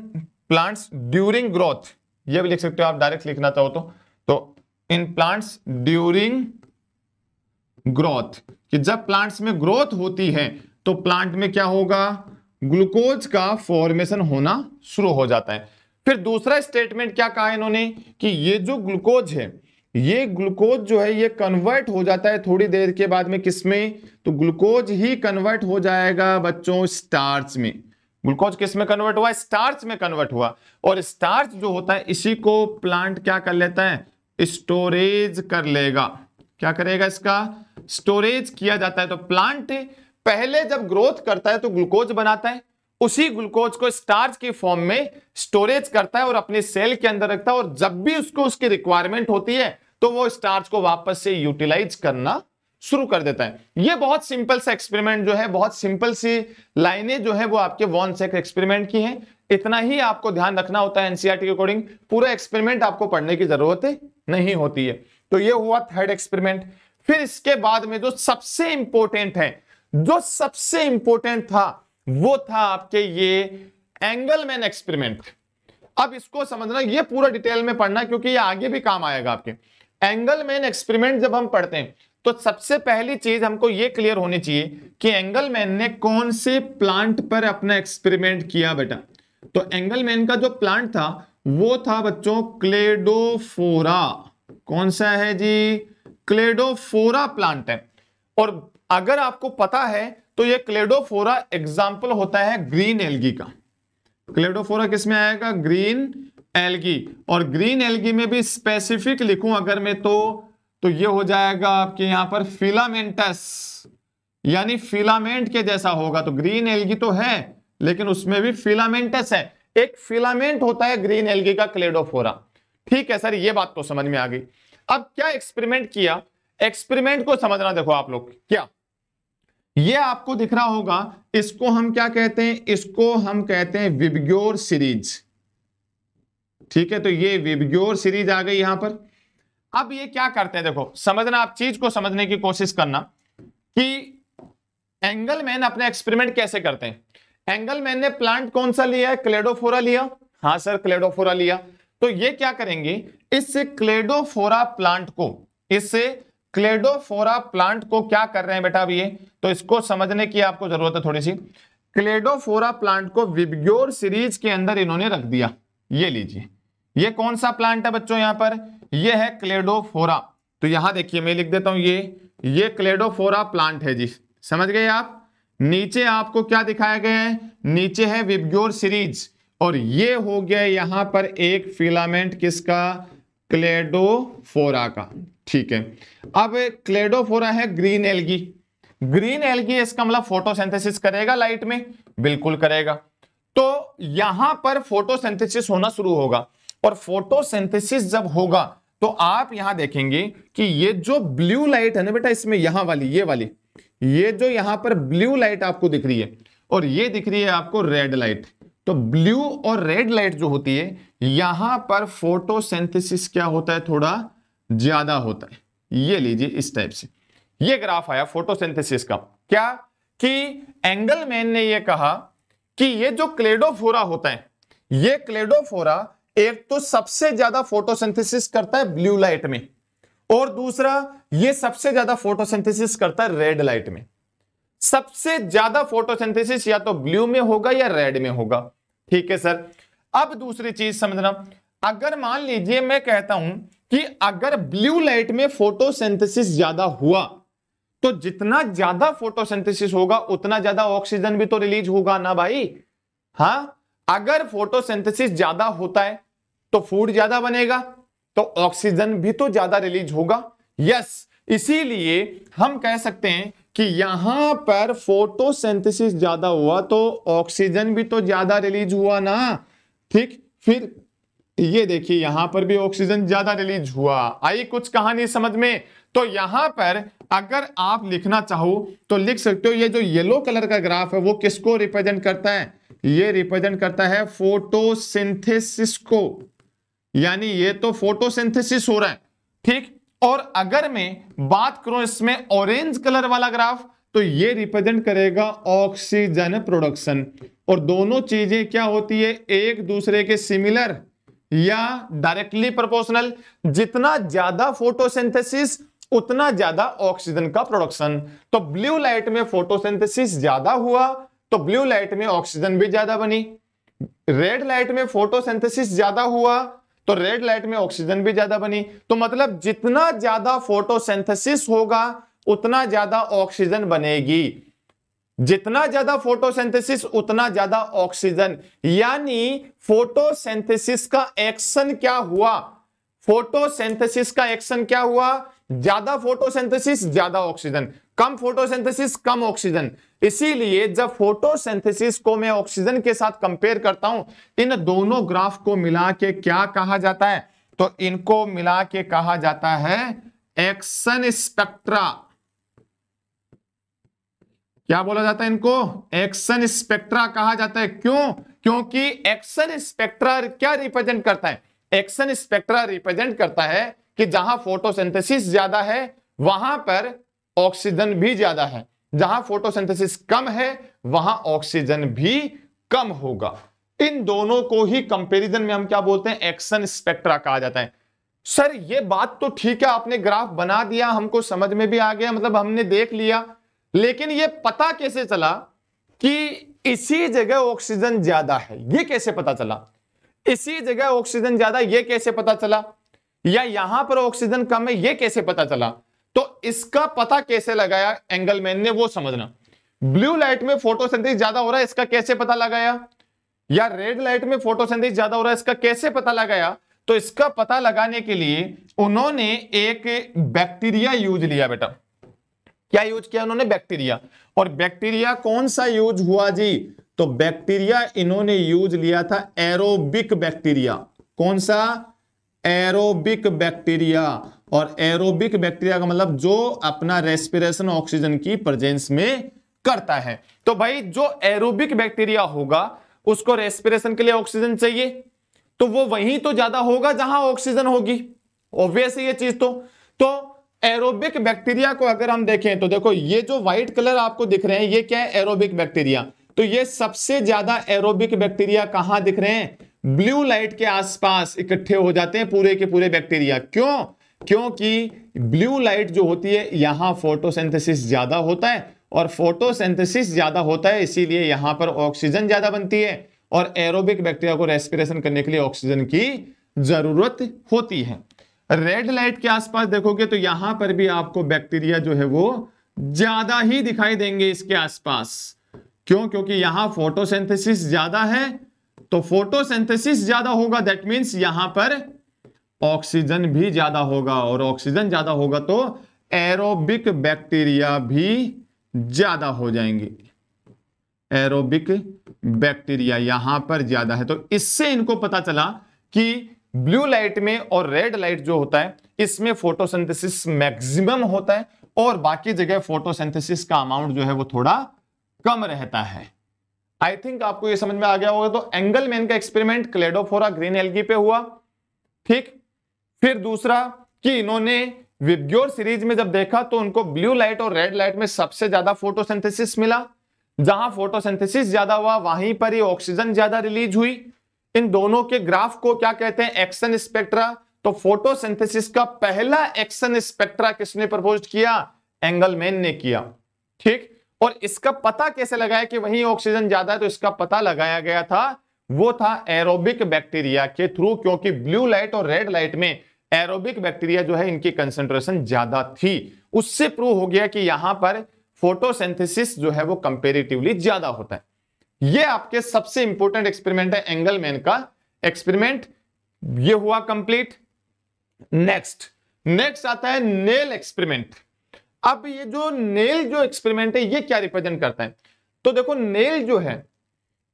प्लांट्स ड्यूरिंग ग्रोथ ये भी लिख सकते हो आप डायरेक्ट लिखना चाहो तो तो इन प्लांट्स ड्यूरिंग ग्रोथ कि जब प्लांट्स में ग्रोथ होती है तो प्लांट में क्या होगा? ग्लूकोज का फॉर्मेशन होना शुरू हो जाता है। फिर दूसरा स्टेटमेंट क्या कहा इन्होंने कि ये जो ग्लूकोज है ये ग्लूकोज जो है, ये कन्वर्ट हो जाता है थोड़ी देर के बाद में किसमें तो ग्लूकोज ही कन्वर्ट हो जाएगा बच्चों स्टार्च में। ग्लूकोज किसमें कन्वर्ट हुआ? स्टार्च में कन्वर्ट हुआ। और स्टार्च जो होता है, इसी को प्लांट क्या कर लेता है? स्टोरेज कर लेगा। क्या करेगा इसका? स्टोरेज किया जाता है। तो प्लांट पहले जब ग्रोथ करता है तो ग्लूकोज बनाता है। उसी ग्लूकोज को स्टार्च की फॉर्म में स्टोरेज करता है और अपने सेल के अंदर रखता है और जब भी उसको उसकी रिक्वायरमेंट होती है तो वो स्टार्च को वापस से यूटिलाइज करना शुरू कर देता है। ये बहुत सिंपल सा एक्सपेरिमेंट जो है, बहुत सिंपल सी लाइनें जो है, वो आपके वॉन सेक एक्सपेरिमेंट की हैं। इतना ही आपको ध्यान रखना होता है एनसीआरटी के अकॉर्डिंग पूरा एक्सपेरिमेंट आपको पढ़ने की ज़रूरत नहीं होती है। तो ये हुआ थर्ड एक्सपेरिमेंट फिर इसके बाद में जो सबसे इंपॉर्टेंट है, जो सबसे इंपॉर्टेंट था वो था आपके ये एंगलमैन एक्सपेरिमेंट अब इसको समझना, ये पूरा डिटेल में पढ़ना, क्योंकि ये आगे भी काम आएगा आपके। एंगलमैन एक्सपेरिमेंट जब हम पढ़ते हैं तो सबसे पहली चीज़ हमको ये क्लियर होनी चाहिए कि एंगलमैन ने कौन से प्लांट पर अपना एक्सपेरिमेंट किया बेटा। तो एंगलमैन का जो प्लांट था, वो था बच्चों क्लेडोफोरा कौन सा है जी? क्लेडोफोरा प्लांट है। और अगर आपको पता है तो ये क्लेडोफोरा एग्ज़ाम्पल होता है ग्रीन एल्गी का। क्लेडोफोरा किसमें आएगा? Green algae. और ग्रीन एल्गी में भी स्पेसिफिक लिखूं अगर मैं तो तो ये हो जाएगा आपके यहाँ पर फिलामेंटस यानी फिलामेंट के जैसा होगा। तो ग्रीन एल्गी तो है, लेकिन उसमें भी फिलामेंटस है। एक फिलामेंट होता है ग्रीन एल्गी का क्लेडोफोरा। ठीक है सर, ये बात तो समझ में आ गई। अब क्या एक्सपेरिमेंट किया? एक्सपेरिमेंट को समझना देखो आप लोग। क्या? ये आपको दिख रहा होगा, इसको हम क्या कहते हैं? इसको हम कहते हैं विबग्योर सीरीज़। ठीक है तो ये विबग्योर सीरीज़ आ गई यहाँ पर। अब ये क्या करते हैं? देखो, समझना, आप चीज़ को समझने की कोशिश करना कि एंगल मैन अपने एक्सपेरिमेंट कैसे करते हैं? एंगल मैन ने प्लांट कौन सा लिया है? क्लेडोफोरा लिया। हाँ सर, क्लेडोफोरा लिया। तो ये क्या करेंगे? इस क्लेडोफोरा प्लांट को इससे क्लेडोफोरा प्लांट को क्या कर रहे हैं बेटा अभी ये? तो इसको समझने की आपको ज़रूरत है थोड़ी सी। क्लेडोफोरा प्लांट को विबग्योर सीरीज़ के अंदर इन्होंने रख दिया। ये लीजिए। ये कौन सा प्लांट है बच्चों यहाँ पर? ये है क्लेडोफोरा। तो यहाँ देखिए, मैं लिख देता हूँ ये। ये क्लेडोफोरा प्लांट है जी। समझ गए आप? नीचे आपको क्या दिखाया गया है? नीचे है विबग्योर सीरीज़। और ये हो गया यहाँ पर एक फिलामेंट किसका? क्लेडोफोरा का। ठीक है। अब क्लेडोफोरा है ग्रीन एलगी। ग्रीन एलगी इसका मतलब फोटोसिंथेसिस करेगा लाइट में, बिल्कुल करेगा। तो यहाँ पर फोटोसिंथेसिस होना शुरू होगा। और फोटोसिंथेसिस जब होगा तो आप यहाँ देखेंगे कि ये जो ब्लू लाइट है ना बेटा, इसमें यहाँ वाली, ये वाली, ये जो यहाँ पर ब्लू लाइट आपको दिख रही है, और ये दिख रही है आपको रेड लाइट। तो ब्लू और रेड लाइट जो होती है, यहाँ पर फोटोसिंथेसिस क्या होता है थोड़ा ज़्यादा होता है। ये लीजिए इस टाइप से। ये ग्राफ आया फोटोसिंथेसिस का। क्या? कि एंगल मैन ने ये कहा कि ये जो क्लेडोफोरा होता है, ये क्लेडोफोरा एक तो सबसे ज़्यादा फोटोसिंथेसिस करता है ब्लू लाइट में, और दूसरा ये सबसे ज़्यादा फोटोसिंथेसिस करता है रेड लाइट में। सबसे ज़्यादा फोटोसिंथेसिस या तो ब्लू में होगा या रेड में होगा। ठीक है सर। अब दूसरी चीज़ समझना। अगर मान लीजिए मैं कहता हूँ कि अगर ब्लू लाइट में फोटोसिंथेसिस ज़्यादा हुआ तो जितना ज़्यादा फोटोसिंथेसिस होगा, उतना ज़्यादा ऑक्सीजन भी तो रिलीज़ होगा ना भाई। हाँ, अगर फोटोसिंथेसिस ज़्यादा होता है तो फ़ूड ज़्यादा बनेगा तो ऑक्सीजन भी तो ज़्यादा रिलीज़ होगा। यस, इसीलिए हम कह सकते हैं कि यहाँ पर फोटोसिंथेसिस ज़्यादा हुआ तो ऑक्सीजन भी तो ज़्यादा रिलीज़ हुआ ना। ठीक, फिर ये देखिए, यहाँ पर भी ऑक्सीजन ज़्यादा रिलीज़ हुआ। आई कुछ कहानी समझ में? तो यहाँ पर अगर आप लिखना चाहो तो लिख सकते हो, ये जो येलो कलर का ग्राफ है, वो किसको रिप्रेजेंट करता है? ये रिप्रेजेंट करता है फोटोसिंथेसिस को। यानी ये तो फोटोसिंथेसिस हो रहा है। ठीक और अगर मैं बात करूँ इसमें ऑरेंज कलर वाला ग्राफ तो ये रिप्रेजेंट करेगा ऑक्सीजन प्रोडक्शन और दोनों चीज़ें क्या होती है? एक दूसरे के सिमिलर या डायरेक्टली प्रोपोर्शनल जितना ज़्यादा फोटोसिंथेसिस उतना ज़्यादा ऑक्सीजन का प्रोडक्शन तो ब्लू लाइट में फोटोसिंथेसिस ज़्यादा हुआ तो ब्लू लाइट में ऑक्सीजन भी ज़्यादा बनी. रेड लाइट में फोटोसिंथेसिस ज़्यादा हुआ तो रेड लाइट में ऑक्सीजन भी ज़्यादा बनी। तो मतलब जितना ज़्यादा फोटोसिंथेसिस होगा, उतना ज़्यादा ऑक्सीजन बनेगी। जितना ज़्यादा फोटोसिंथेसिस उतना ज़्यादा ऑक्सीजन यानी फोटोसिंथेसिस का एक्शन क्या हुआ? फोटोसिंथेसिस का एक्शन क्या हुआ? ज़्यादा फोटोसिंथेसिस ज़्यादा ऑक्सीजन कम फोटोसिंथेसिस कम ऑक्सीजन इसीलिए जब फोटोसिंथेसिस को मैं ऑक्सीजन के साथ कंपेयर करता हूँ, इन दोनों ग्राफ को मिला के क्या कहा जाता है? तो इनको मिला के कहा जाता है एक्शन स्पेक्ट्रा। क्या बोला जाता है इनको? एक्शन स्पेक्ट्रा कहा जाता है। क्यों? क्योंकि एक्शन स्पेक्ट्रा क्या रिप्रेजेंट करता है? एक्शन स्पेक्ट्रा रिप्रेजेंट करता है कि जहाँ फोटोसिंथेसिस ज़्यादा है, वहाँ पर ऑक्सीजन भी ज़्यादा है। जहाँ फोटोसिंथेसिस कम है, वहाँ ऑक्सीजन भी कम होगा। इन दोनों को ही कंपैरिजन में हम क्या बोलते हैं? एक्शन स्पेक्ट्रा कहा जाता है। सर, ये बात तो ठीक है, आपने ग्राफ बना दिया, हमको समझ में भी आ गया मतलब हमने देख लिया। लेकिन ये पता कैसे चला कि इसी जगह ऑक्सीजन ज़्यादा है? ये कैसे पता चला? इसी जगह ऑक्सीजन ज़्यादा, ये कैसे पता चला? या यहाँ पर ऑक्सीजन कम है, ये कैसे पता चला? तो इसका पता कैसे लगाया? एंगल मैन ने वो समझना। ब्लू लाइट में फोटोसिंथेसिस ज़्यादा हो रहा है, इसका कैसे पता लगाया? या रेड लाइट में फोटोसिंथेसिस ज़्यादा हो रहा है, इसका कैसे पता लगाया? तो इसका पता लगाने के लिए उन्होंने एक बैक्टीरिया यूज़ लिया बेटा। क्या यूज़ किया उन्होंने? बैक्टीरिया और बैक्टीरिया कौन सा यूज़ हुआ जी? तो बैक्टीरिया इन्होंने यूज़ लिया था एरोबिक बैक्टीरिया कौन सा? एरोबिक बैक्टीरिया और एरोबिक बैक्टीरिया का मतलब जो अपना रेस्पिरेशन ऑक्सीजन की प्रेजेंस में करता है। तो भाई, जो एरोबिक बैक्टीरिया होगा, उसको रेस्पिरेशन के लिए ऑक्सीजन चाहिए। तो वो वहीं तो ज़्यादा होगा जहाँ ऑक्सीजन होगी। ऑब्वियस ये चीज़ तो। तो एरोबिक बैक्टीरिया को अगर हम देखें तो देखो, ये जो व्हाइट कलर आपको दिख रहे हैं, ये क्या है? एरोबिक बैक्टीरिया तो ये सबसे ज़्यादा एरोबिक बैक्टीरिया कहाँ दिख रहे हैं? ब्लू लाइट के आसपास इकट्ठे हो जाते हैं पूरे के पूरे बैक्टीरिया क्यों? क्योंकि ब्लू लाइट जो होती है, यहाँ फोटोसिंथेसिस ज़्यादा होता है और फोटोसिंथेसिस ज़्यादा होता है, इसीलिए यहाँ पर ऑक्सीजन ज़्यादा बनती है और एरोबिक बैक्टीरिया को रेस्पिरेशन करने के लिए ऑक्सीजन की ज़रूरत होती है। रेड लाइट के आसपास देखोगे तो यहाँ पर भी आपको बैक्टीरिया जो है वो ज़्यादा ही दिखाई देंगे इसके आसपास। क्यों? क्योंकि यहाँ फोटोसिंथेसिस ज़्यादा है तो फोटोसिंथेसिस ज़्यादा होगा दैट मींस यहाँ पर ऑक्सीजन भी ज़्यादा होगा और ऑक्सीजन ज़्यादा होगा तो एरोबिक बैक्टीरिया भी ज़्यादा हो जाएँगे। एरोबिक बैक्टीरिया यहाँ पर ज़्यादा है। तो इससे इनको पता चला कि ब्लू लाइट में और रेड लाइट जो होता है, इसमें फोटोसिंथेसिस मैक्सिमम होता है और बाकी जगह फोटोसिंथेसिस का अमाउंट जो है वो थोड़ा कम रहता है। आई थिंक आपको ये समझ में आ गया होगा। तो एंगल मैन का एक्सपेरिमेंट क्लेडोफोरा ग्रीन एलगी पे हुआ। ठीक? फिर दूसरा कि इन्होंने विब्योर सीरीज़ में जब देखा तो उनको ब्लू लाइट और रेड लाइट में सबसे ज़्यादा फोटोसिंथेसिस मिला। जहाँ फोटोसिंथेसिस ज़्यादा हुआ, वहीं पर ही ऑक्सीजन ज़्यादा रिलीज़ हुई। इन दोनों के ग्राफ को क्या कहते हैं? Action spectra. तो फोटोसिंथेसिस का पहला एक्शन स्पेक्ट्रा किसने प्रपोज किया? एंगलमैन ने किया। ठीक? और इसका पता कैसे लगाया कि वहीं ऑक्सीजन ज़्यादा है तो इसका पता लगाया गया था, वो था एरोबिक बैक्टीरिया के थ्रू, क्योंकि ब्लू लाइट और रेड लाइट में एरोबिक बैक्टीरिया जो है, इनकी कंसेंट्रेशन ज़्यादा थी। उससे प्रूव हो गया कि यहाँ पर फोटोसिंथेसिस जो है, वो कंपेरेटिवली ज़्यादा होता है। ये आपके सबसे इंपॉर्टेंट एक्सपेरिमेंट है एंगलमैन का एक्सपेरिमेंट ये हुआ कंप्लीट नेक्स्ट नेक्स्ट आता है नेल एक्सपेरिमेंट अब ये जो नेल जो एक्सपेरिमेंट है, ये क्या रिप्रेजेंट करता है? तो देखो नेल जो है,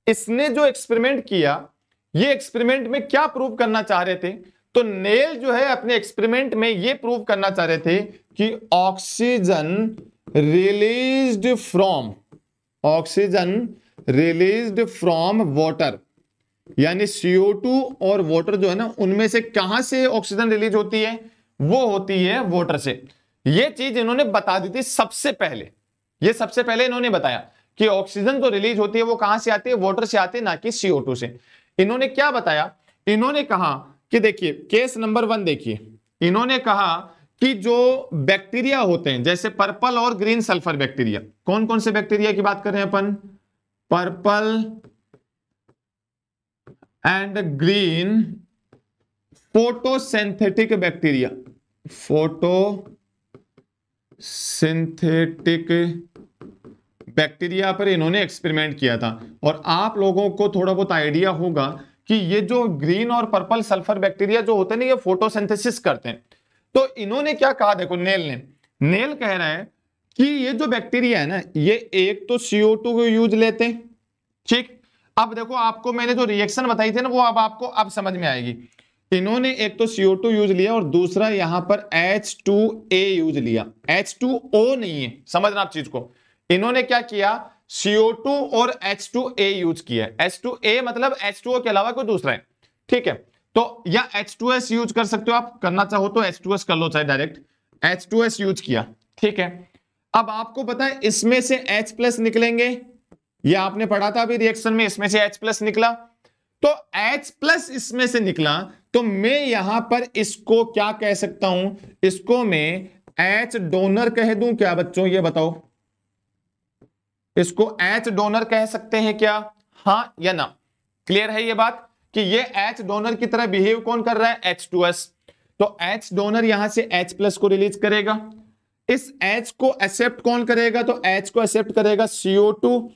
इसने जो एक्सपेरिमेंट किया, ये एक्सपेरिमेंट में क्या प्रूव करना चाह रहे थे? तो नेल जो है अपने एक्सपेरिमेंट में ये प्रूव करना चाह रहे थे कि oxygen released from oxygen released from water यानी CO2 और वाटर जो है ना, उनमें से कहाँ से ऑक्सीजन रिलीज़ होती है? वो होती है वाटर से। ये चीज़ इन्होंने बता दी थी सबसे पहले। ये सबसे पहले इन्होंने बताया कि ऑक्सीजन जो रिलीज़ होती है वो कहाँ से आती है? वाटर से आती है, ना कि CO2 से। इन्होंने क्या बताया? इन्होंने कहा कि देखिए केस नंबर वन देखिए। इन्होंने कहा कि जो बैक्टीरिया होते हैं, जैसे पर्पल और ग्रीन सल्फ़र बैक्टीरिया कौन कौन से बैक्टीरिया की बात कर रहे हैं अपन? Purple and green photosynthetic bacteria photosynthetic bacteria पर इन्होंने एक्सपेरिमेंट किया था। और आप लोगों को थोड़ा बहुत आइडिया होगा कि ये जो ग्रीन और पर्पल सल्फ़र बैक्टीरिया जो होते हैं ये फोटोसिंथेसिस करते हैं। तो इन्होंने क्या कहा? देखो, नेल ने। नेल कह रहा है कि ये जो बैक्टीरिया है ना, ये एक तो CO2 को यूज़ लेते हैं, ठीक? अब देखो, आपको मैंने जो रिएक्शन बताई थी ना, वो अब आपको अब समझ में आएगी। इन्होंने एक तो CO2 यूज़ लिया और दूसरा यहाँ पर एच H2A यूज़ लिया। H2O नहीं है, समझना आप चीज़ को। इन्होंने क्या किया? CO2 और H2A यूज़ किया है। H2A मतलब H2O के अलावा कोई दूसरा है। ठीक है तो या H2S यूज़ कर सकते हो आप, करना चाहो तो H2S कर लो चाहे डायरेक्ट H2S यूज़ किया, ठीक है। अब आपको पता है इसमें से H प्लस निकलेंगे। ये आपने पढ़ा था अभी रिएक्शन में, इसमें से H प्लस निकला। तो H प्लस इसमें से निकला तो मैं यहाँ पर इसको क्या कह सकता हूँ? इसको मैं H डोनर कह दूँ। क्या बच्चों, ये बताओ। इसको एच डोनर कह सकते हैं क्या? हाँ या ना? क्लियर है ये बात? कि ये एच डोनर की तरह बिहेव कौन कर रहा है? एच टू एस तो एच डोनर यहाँ से एच प्लस को रिलीज़ करेगा। इस एच को एक्सेप्ट कौन करेगा? तो एच को एक्सेप्ट करेगा सीओ टू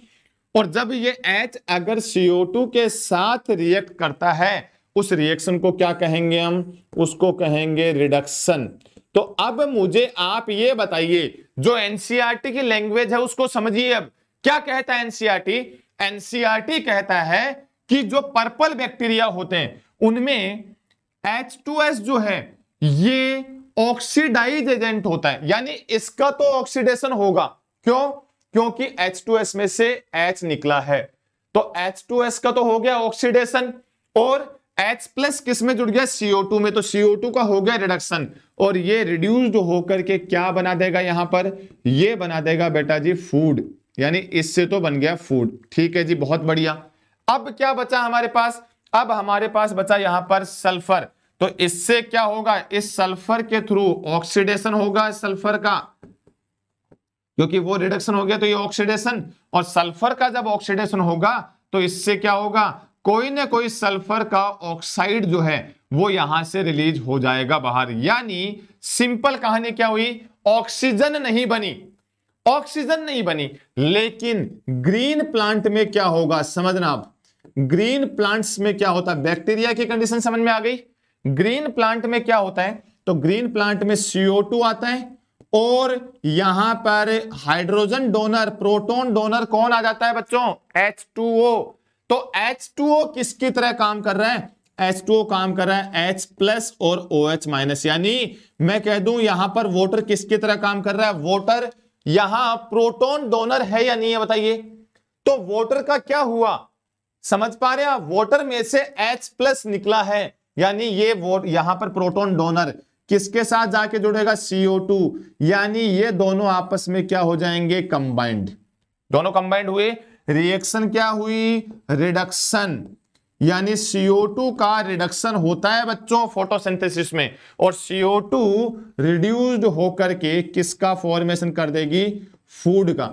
और जब ये एच अगर सीओ टू के साथ रिएक्ट करता है, उस रिएक्शन को क्या कहेंगे हम? उसको कहेंगे रिडक्शन तो अब मुझे आप ये बताइए, जो एनसीआरटी की लैंग्वेज है, उसको समझिए अब। क्या कहता है एनसीआरटी एनसीआरटी कहता है कि जो पर्पल बैक्टीरिया होते हैं, उनमें H2S जो है, ये ऑक्सीडाइज एजेंट होता है। यानी इसका तो ऑक्सीडेशन होगा। क्यों? क्योंकि H2S में से H निकला है। तो H2S का तो हो गया ऑक्सीडेशन और H प्लस किसमें जुड़ गया? CO2 में। तो CO2 का हो गया रिडक्शन और ये रिड्यूस्ड होकर के क्या बना देगा यहाँ पर? ये बना देगा बेटा जी फ़ूड यानी इससे तो बन गया फ़ूड ठीक है जी, बहुत बढ़िया। अब क्या बचा हमारे पास? अब हमारे पास बचा यहाँ पर सल्फ़र तो इससे क्या होगा? इस सल्फ़र के थ्रू ऑक्सीडेशन होगा सल्फ़र का। क्योंकि वो रिडक्शन हो गया तो ये ऑक्सीडेशन और सल्फ़र का जब ऑक्सीडेशन होगा तो इससे क्या होगा? कोई ना कोई सल्फ़र का ऑक्साइड जो है, वो यहाँ से रिलीज़ हो जाएगा बाहर। यानी सिंपल कहानी क्या हुई? ऑक्सीजन नहीं बनी। ऑक्सीजन नहीं बनी। लेकिन ग्रीन प्लांट में क्या होगा, समझना आप। ग्रीन प्लांट्स में क्या होता है? बैक्टीरिया की कंडीशन समझ में आ गई? ग्रीन प्लांट में क्या होता है? तो ग्रीन प्लांट में CO2 आता है और यहाँ पर हाइड्रोजन डोनर, प्रोटोन डोनर कौन आ जाता है बच्चों? H2O तो H2O किसकी तरह काम कर रहा है? H2O काम कर रहा है H प्लस और OH माइनस यानी मैं कह दूँ, यहाँ पर वोटर किसकी तरह काम कर रहा है? वोटर यहाँ प्रोटोन डोनर है या नहीं है बताइए? तो वोटर का क्या हुआ? समझ पा रहे हैं वोटर में से H प्लस निकला है। यानी ये वोट यहाँ पर प्रोटोन डोनर किसके साथ जाके जुड़ेगा? CO2 यानी ये दोनों आपस में क्या हो जाएँगे? कंबाइंड दोनों कंबाइंड हुए। रिएक्शन क्या हुई? रिडक्शन यानी CO2 का रिडक्शन होता है बच्चों फोटोसिंथेसिस में। और CO2 रिड्यूस्ड होकर के किसका फॉर्मेशन कर देगी? फ़ूड का।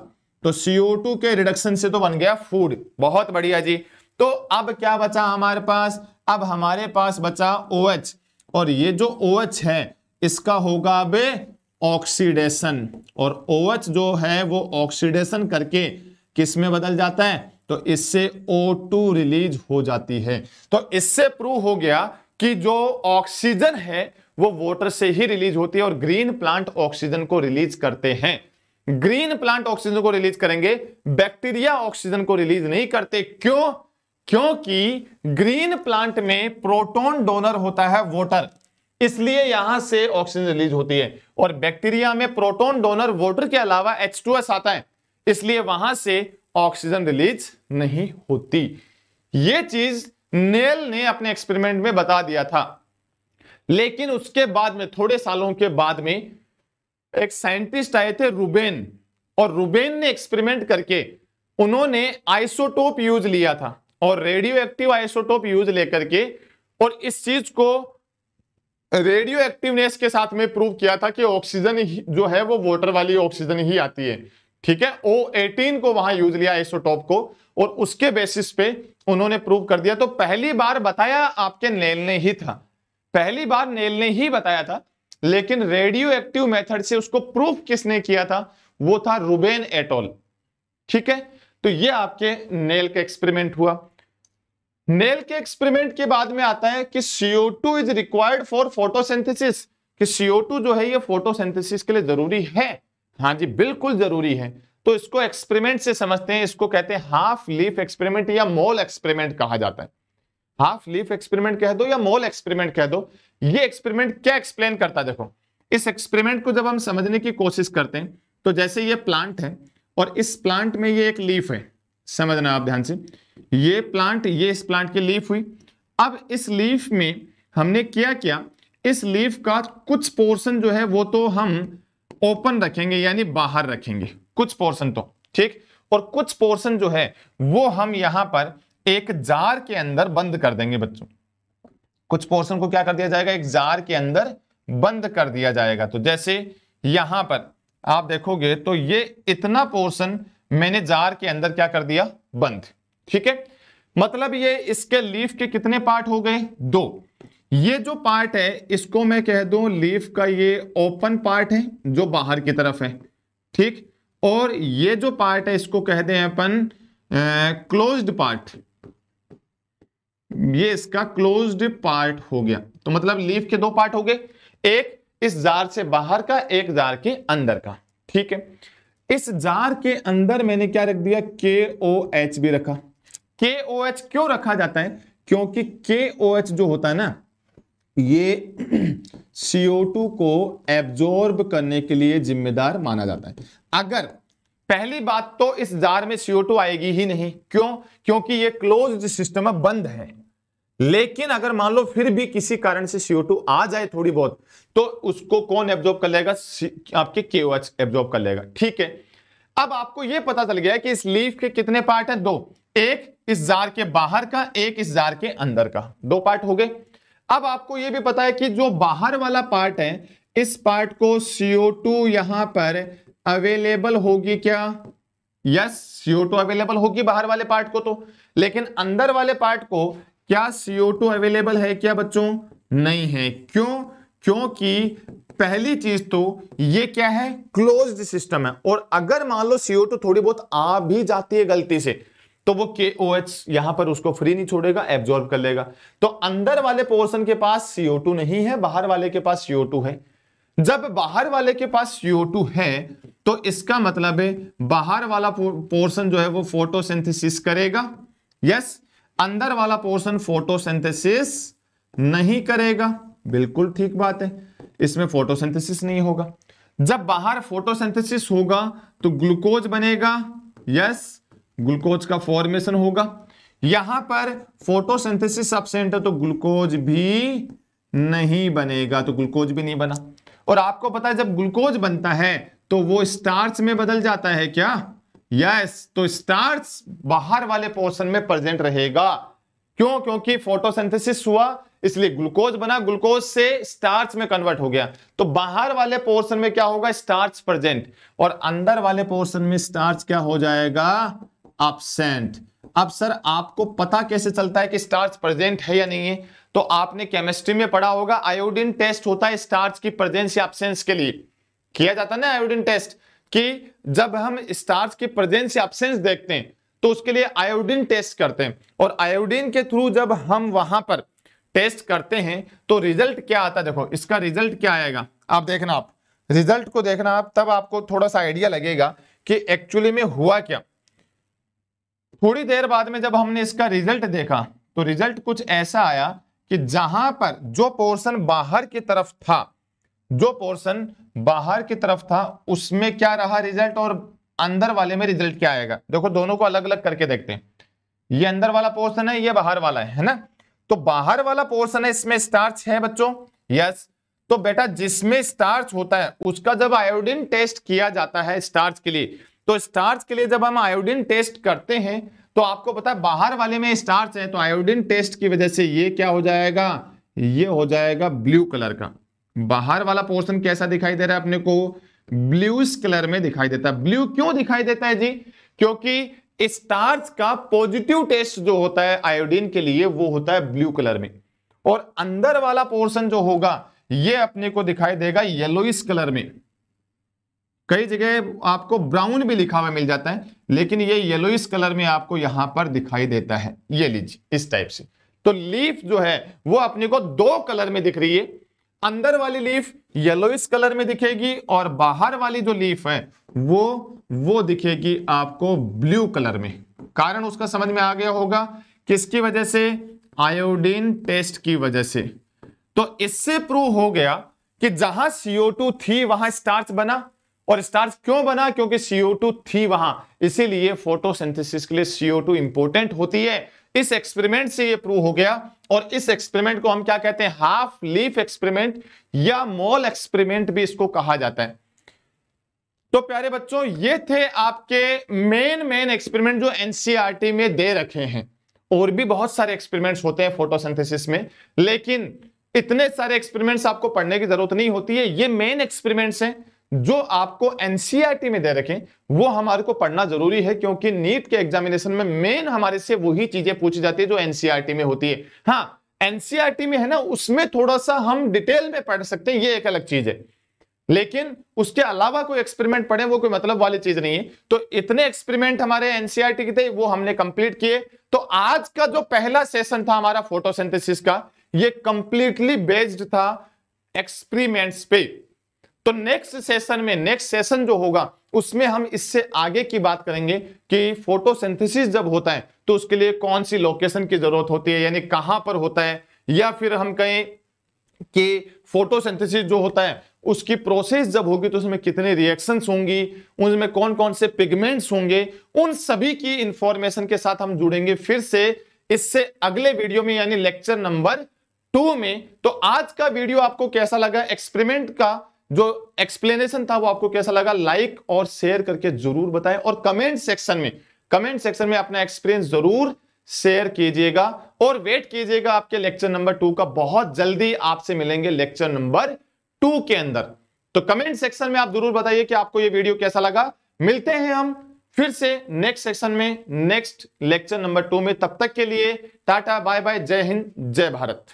तो CO2 के रिडक्शन से तो बन गया फ़ूड बहुत बढ़िया जी। तो अब क्या बचा हमारे पास? अब हमारे पास बचा OH और ये जो OH है, इसका होगा अब ऑक्सीडेशन और OH जो है, वो ऑक्सीडेशन करके किसमें बदल जाता है? तो इससे O2 रिलीज़ हो जाती है। तो इससे प्रूव हो गया कि जो ऑक्सीजन है, वो वाटर से ही रिलीज़ होती है और ग्रीन प्लांट ऑक्सीजन को रिलीज़ करते हैं। ग्रीन प्लांट ऑक्सीजन को रिलीज़ करेंगे बैक्टीरिया ऑक्सीजन को रिलीज़ नहीं करते। क्यों? क्योंकि ग्रीन प्लांट में प्रोटॉन डोनर होता है वाटर इसलिए यहाँ से ऑक्सीजन रिलीज़ होती है। और बैक्टीरिया में प्रोटॉन डोनर वाटर के अलावा H2S आता है। इसलिए वहाँ से ऑक्सीजन रिलीज़ नहीं होती। ये चीज़ नेल ने अपने एक्सपेरिमेंट में बता दिया था। लेकिन उसके बाद में, थोड़े सालों के बाद में, एक साइंटिस्ट आए थे रुबेन। और रुबेन ने एक्सपेरिमेंट करके उन्होंने आइसोटोप यूज़ लिया था और रेडियो एक्टिव आइसोटोप यूज़ लेकर के और इस चीज़ को रेडियो एक्टिवनेस के साथ में प्रूव किया था कि ऑक्सीजन जो है वो वाटर वाली ऑक्सीजन ही आती है। ठीक है? ओ एटीन को वहाँ यूज़ लिया आइसोटोप को। और उसके बेसिस पे उन्होंने प्रूव कर दिया। तो पहली बार बताया आपके नेल ने ही था। पहली बार नेल ने ही बताया था, लेकिन रेडियो एक्टिव मेथड से उसको प्रूफ किसने किया था? वो था रुबेन एटोल ठीक है? तो ये आपके नेल का एक्सपेरिमेंट हुआ। नेल के एक्सपेरिमेंट के बाद में आता है कि CO2 is required for photosynthesis कि CO2 जो है, ये फोटोसिंथेसिस के लिए ज़रूरी है। हाँ जी, बिल्कुल ज़रूरी है। तो इसको एक्सपेरिमेंट से समझते हैं, इसको कहते हैं हाफ़ लीफ एक्सपेरिमेंट या मोल एक्सपेरिमेंट कहा जाता है। हाफ़ लीफ एक्सपेरिमेंट कह दो या मोल एक्सपेरिमेंट कह दो, ये एक्सपेरिमेंट क्या एक्सप्लेन करता है? देखो, इस एक्सपेरिमेंट को जब हम समझने की कोशिश करते हैं तो जैसे ये प्लांट है और इस प्लांट में ये एक लीफ है, समझना आप ध्यान से। ये प्लांट ये इस प्लांट की लीफ हुई। अब इस लीफ में हमने क्या किया? इस लीफ का कुछ पोर्शन जो है, वो तो हम ओपन रखेंगे, यानी बाहर रखेंगे। कुछ पोर्शन तो ठीक? और कुछ पोर्शन जो है, वो हम यहाँ पर एक जार के अंदर बंद कर देंगे बच्चों। कुछ पोर्शन को क्या कर दिया जाएगा? एक जार के अंदर बंद कर दिया जाएगा। तो जैसे यहाँ पर आप देखोगे तो ये इतना पोर्शन मैंने जार के अंदर क्या कर दिया? बंद। ठीक है? मतलब ये इसके लीफ के कितने पार्ट हो गए? दो। ये जो पार्ट है, इसको मैं कह दूँ लीफ का ये ओपन पार्ट है, जो बाहर की तरफ़ है। ठीक? और ये जो पार्ट है, इसको कह दें अपन क्लोज्ड पार्ट ये इसका क्लोज्ड पार्ट हो गया। तो मतलब लीफ के दो पार्ट हो गए। एक इस जार से बाहर का, एक जार के अंदर का। ठीक है? इस जार के अंदर मैंने क्या रख दिया? के ओ एच भी रखा। के ओ एच क्यों रखा जाता है? क्योंकि के ओ एच जो होता है ना, ये CO2 को एब्जॉर्ब करने के लिए जिम्मेदार माना जाता है। अगर पहली बात तो इस जार में CO2 आएगी ही नहीं। क्यों? क्योंकि ये क्लोज्ड सिस्टम है बंद है। लेकिन अगर मान लो फिर भी किसी कारण से CO2 आ जाए थोड़ी बहुत तो उसको कौन एब्जॉर्ब कर लेगा? आपके KOH एब्जॉर्ब कर लेगा। ठीक है? अब आपको यह पता चल गया कि इस लीफ के कितने पार्ट है? दो। एक इस जार के बाहर का, एक इस जार के अंदर का। दो पार्ट हो गए। अब आपको यह भी पता है कि जो बाहर वाला पार्ट है, इस पार्ट को CO2 यहाँ पर अवेलेबल होगी क्या? यस सीओ टू अवेलेबल होगी बाहर वाले पार्ट को तो। लेकिन अंदर वाले पार्ट को क्या सीओ टू अवेलेबल है क्या बच्चों? नहीं है। क्यों? क्योंकि पहली चीज़ तो ये क्या है? क्लोज्ड सिस्टम है। और अगर मान लो सीओ टू थोड़ी बहुत आ भी जाती है गलती से तो वो के ओ एच यहाँ पर उसको फ्री नहीं छोड़ेगा एब्जॉर्ब कर लेगा। तो अंदर वाले पोर्शन के पास सीओ टू नहीं है, बाहर वाले के पास सीओ टू है। जब बाहर वाले के पास CO2 है तो इसका मतलब है बाहर वाला पोर्शन जो है वो फोटोसिंथेसिस करेगा। यस अंदर वाला पोर्शन फोटोसिंथेसिस नहीं करेगा। बिल्कुल ठीक बात है, इसमें फोटोसिंथेसिस नहीं होगा। जब बाहर फोटोसिंथेसिस होगा तो ग्लूकोज बनेगा। यस ग्लूकोज का फॉर्मेशन होगा। यहाँ पर फोटोसिंथेसिस एबसेंट है तो ग्लूकोज भी नहीं बनेगा तो ग्लूकोज भी नहीं बना। और आपको पता है जब ग्लूकोज बनता है तो वो स्टार्च में बदल जाता है क्या? यस तो स्टार्च बाहर वाले पोर्शन में प्रेजेंट रहेगा। क्यों? क्योंकि फोटोसिंथेसिस हुआ, इसलिए ग्लूकोज बना, ग्लूकोज से स्टार्च में कन्वर्ट हो गया। तो बाहर वाले पोर्शन में क्या होगा? Starch present. और अंदर वाले पोर्शन में स्टार्च क्या हो जाएगा? अपसेंट अब सर आपको पता कैसे चलता है कि स्टार्च प्रेजेंट है या नहीं है? तो आपने केमिस्ट्री में पढ़ा होगा, आयोडीन टेस्ट होता है स्टार्च की प्रेजेंस या एब्सेंस के लिए। किया जाता है ना आयोडीन टेस्ट, कि जब हम स्टार्च की प्रेजेंस या एब्सेंस देखते हैं तो उसके लिए आयोडीन टेस्ट करते हैं। और आयोडीन के थ्रू जब हम वहाँ पर टेस्ट करते हैं तो रिज़ल्ट क्या आता है? देखो, इसका रिज़ल्ट क्या आएगा? आप देखना आप। रिज़ल्ट को देखना आप, तब आपको थोड़ा सा आइडिया लगेगा कि एक्चुअली में हुआ क्या। थोड़ी देर बाद में जब हमने इसका रिज़ल्ट देखा तो रिज़ल्ट कुछ ऐसा आया कि जहाँ पर जो पोर्शन बाहर की तरफ़ था, जो पोर्शन बाहर की तरफ़ था, उसमें क्या रहा रिज़ल्ट और अंदर वाले में रिज़ल्ट क्या आएगा? देखो, दोनों को अलग अलग करके देखते हैं। ये अंदर वाला पोर्शन है, ये बाहर वाला है है ना? तो बाहर वाला पोर्शन है, इसमें स्टार्च है बच्चों? यस। तो बेटा, जिसमें स्टार्च होता है, उसका जब आयोडीन टेस्ट किया जाता है स्टार्च के लिए तो स्टार्च के लिए जब हम आयोडीन टेस्ट करते हैं तो आपको पता है बाहर वाले में स्टार्च है तो आयोडीन टेस्ट की वजह से ये क्या हो जाएगा? ये हो जाएगा ब्लू कलर का। बाहर वाला पोर्शन कैसा दिखाई दे रहा है अपने को? ब्लूस कलर में दिखाई देता है। ब्लू क्यों दिखाई देता है जी? क्योंकि स्टार्च का पॉजिटिव टेस्ट जो होता है आयोडीन के लिए, वो होता है ब्लू कलर में। और अंदर वाला पोर्शन जो होगा, ये अपने को दिखाई देगा येलोइस कलर में। कई जगह आपको ब्राउन भी लिखा हुआ मिल जाता है, लेकिन ये येलोइस कलर में आपको यहाँ पर दिखाई देता है। ये लीजिए, इस टाइप से। तो लीफ जो है, वो अपने को दो कलर में दिख रही है। अंदर वाली लीफ येलोइस कलर में दिखेगी और बाहर वाली जो लीफ है, वो वो दिखेगी आपको ब्लू कलर में। कारण उसका समझ में आ गया होगा। किसकी वजह से? आयोडीन टेस्ट की वजह से। तो इससे प्रूव हो गया कि जहाँ CO2 थी, वहाँ स्टार्च बना। और स्टार्च क्यों बना? क्योंकि CO2 थी वहाँ। इसीलिए फोटोसिंथेसिस के लिए CO2 इंपॉर्टेंट होती है। इस एक्सपेरिमेंट से ये प्रूव हो गया। और इस एक्सपेरिमेंट को हम क्या कहते हैं? हाफ़ लीफ एक्सपेरिमेंट या मॉल एक्सपेरिमेंट भी इसको कहा जाता है। तो प्यारे बच्चों, ये थे आपके मेन मेन एक्सपेरिमेंट जो एनसीईआरटी e में दे रखे हैं। और भी बहुत सारे एक्सपेरिमेंट्स होते हैं फोटोसिंथेसिस में। लेकिन इतने सारे एक्सपेरिमेंट्स आपको पढ़ने की ज़रूरत नहीं होती है। ये मेन एक्सपेरिमेंट्स हैं। जो आपको एनसीईआरटी में दे रखें, वो हमारे को पढ़ना ज़रूरी है, क्योंकि नीट के एग्जामिनेशन में मेन हमारे से वही चीज़ें पूछी जाती है जो एनसीईआरटी में होती है। हाँ एनसीईआरटी में है ना, उसमें थोड़ा सा हम डिटेल में पढ़ सकते हैं, ये एक अलग चीज़ है। लेकिन उसके अलावा कोई एक्सपेरिमेंट पढ़े, वो कोई मतलब वाली चीज़ नहीं है। तो इतने एक्सपेरिमेंट हमारे एनसीईआरटी के थे, वो हमने कंप्लीट किए। तो आज का जो पहला सेशन था हमारा फोटोसिंथेसिस का, ये कंप्लीटली बेस्ड था एक्सपेरिमेंट्स पे। तो नेक्स्ट सेशन में नेक्स्ट सेशन जो होगा, उसमें हम इससे आगे की बात करेंगे कि फोटोसिंथेसिस जब होता है तो उसके लिए कौन सी लोकेशन की ज़रूरत होती है, यानी कहाँ पर होता है, या फिर हम कहें कि फोटोसिंथेसिस जो होता है, उसकी प्रोसेस जब होगी तो उसमें कितने रिएक्शंस होंगी उसमें कौन कौन से पिगमेंट्स होंगे, उन सभी की इंफॉर्मेशन के साथ हम जुड़ेंगे फिर से इससे अगले वीडियो में, यानी लेक्चर नंबर टू में। तो आज का वीडियो आपको कैसा लगा एक्सपेरिमेंट का जो एक्सप्लेनेशन था वो आपको कैसा लगा? लाइक और शेयर करके ज़रूर बताएँ और कमेंट सेक्शन में कमेंट सेक्शन में अपना एक्सपीरियंस ज़रूर शेयर कीजिएगा और वेट कीजिएगा आपके लेक्चर नंबर टू का। बहुत जल्दी आपसे मिलेंगे लेक्चर नंबर टू के अंदर। तो कमेंट सेक्शन में आप ज़रूर बताइए कि आपको ये वीडियो कैसा लगा। मिलते हैं हम फिर से नेक्स्ट सेक्शन में नेक्स्ट लेक्चर नंबर टू में। तब तक के लिए टाटा बाय बाय जय हिंद, जय भारत।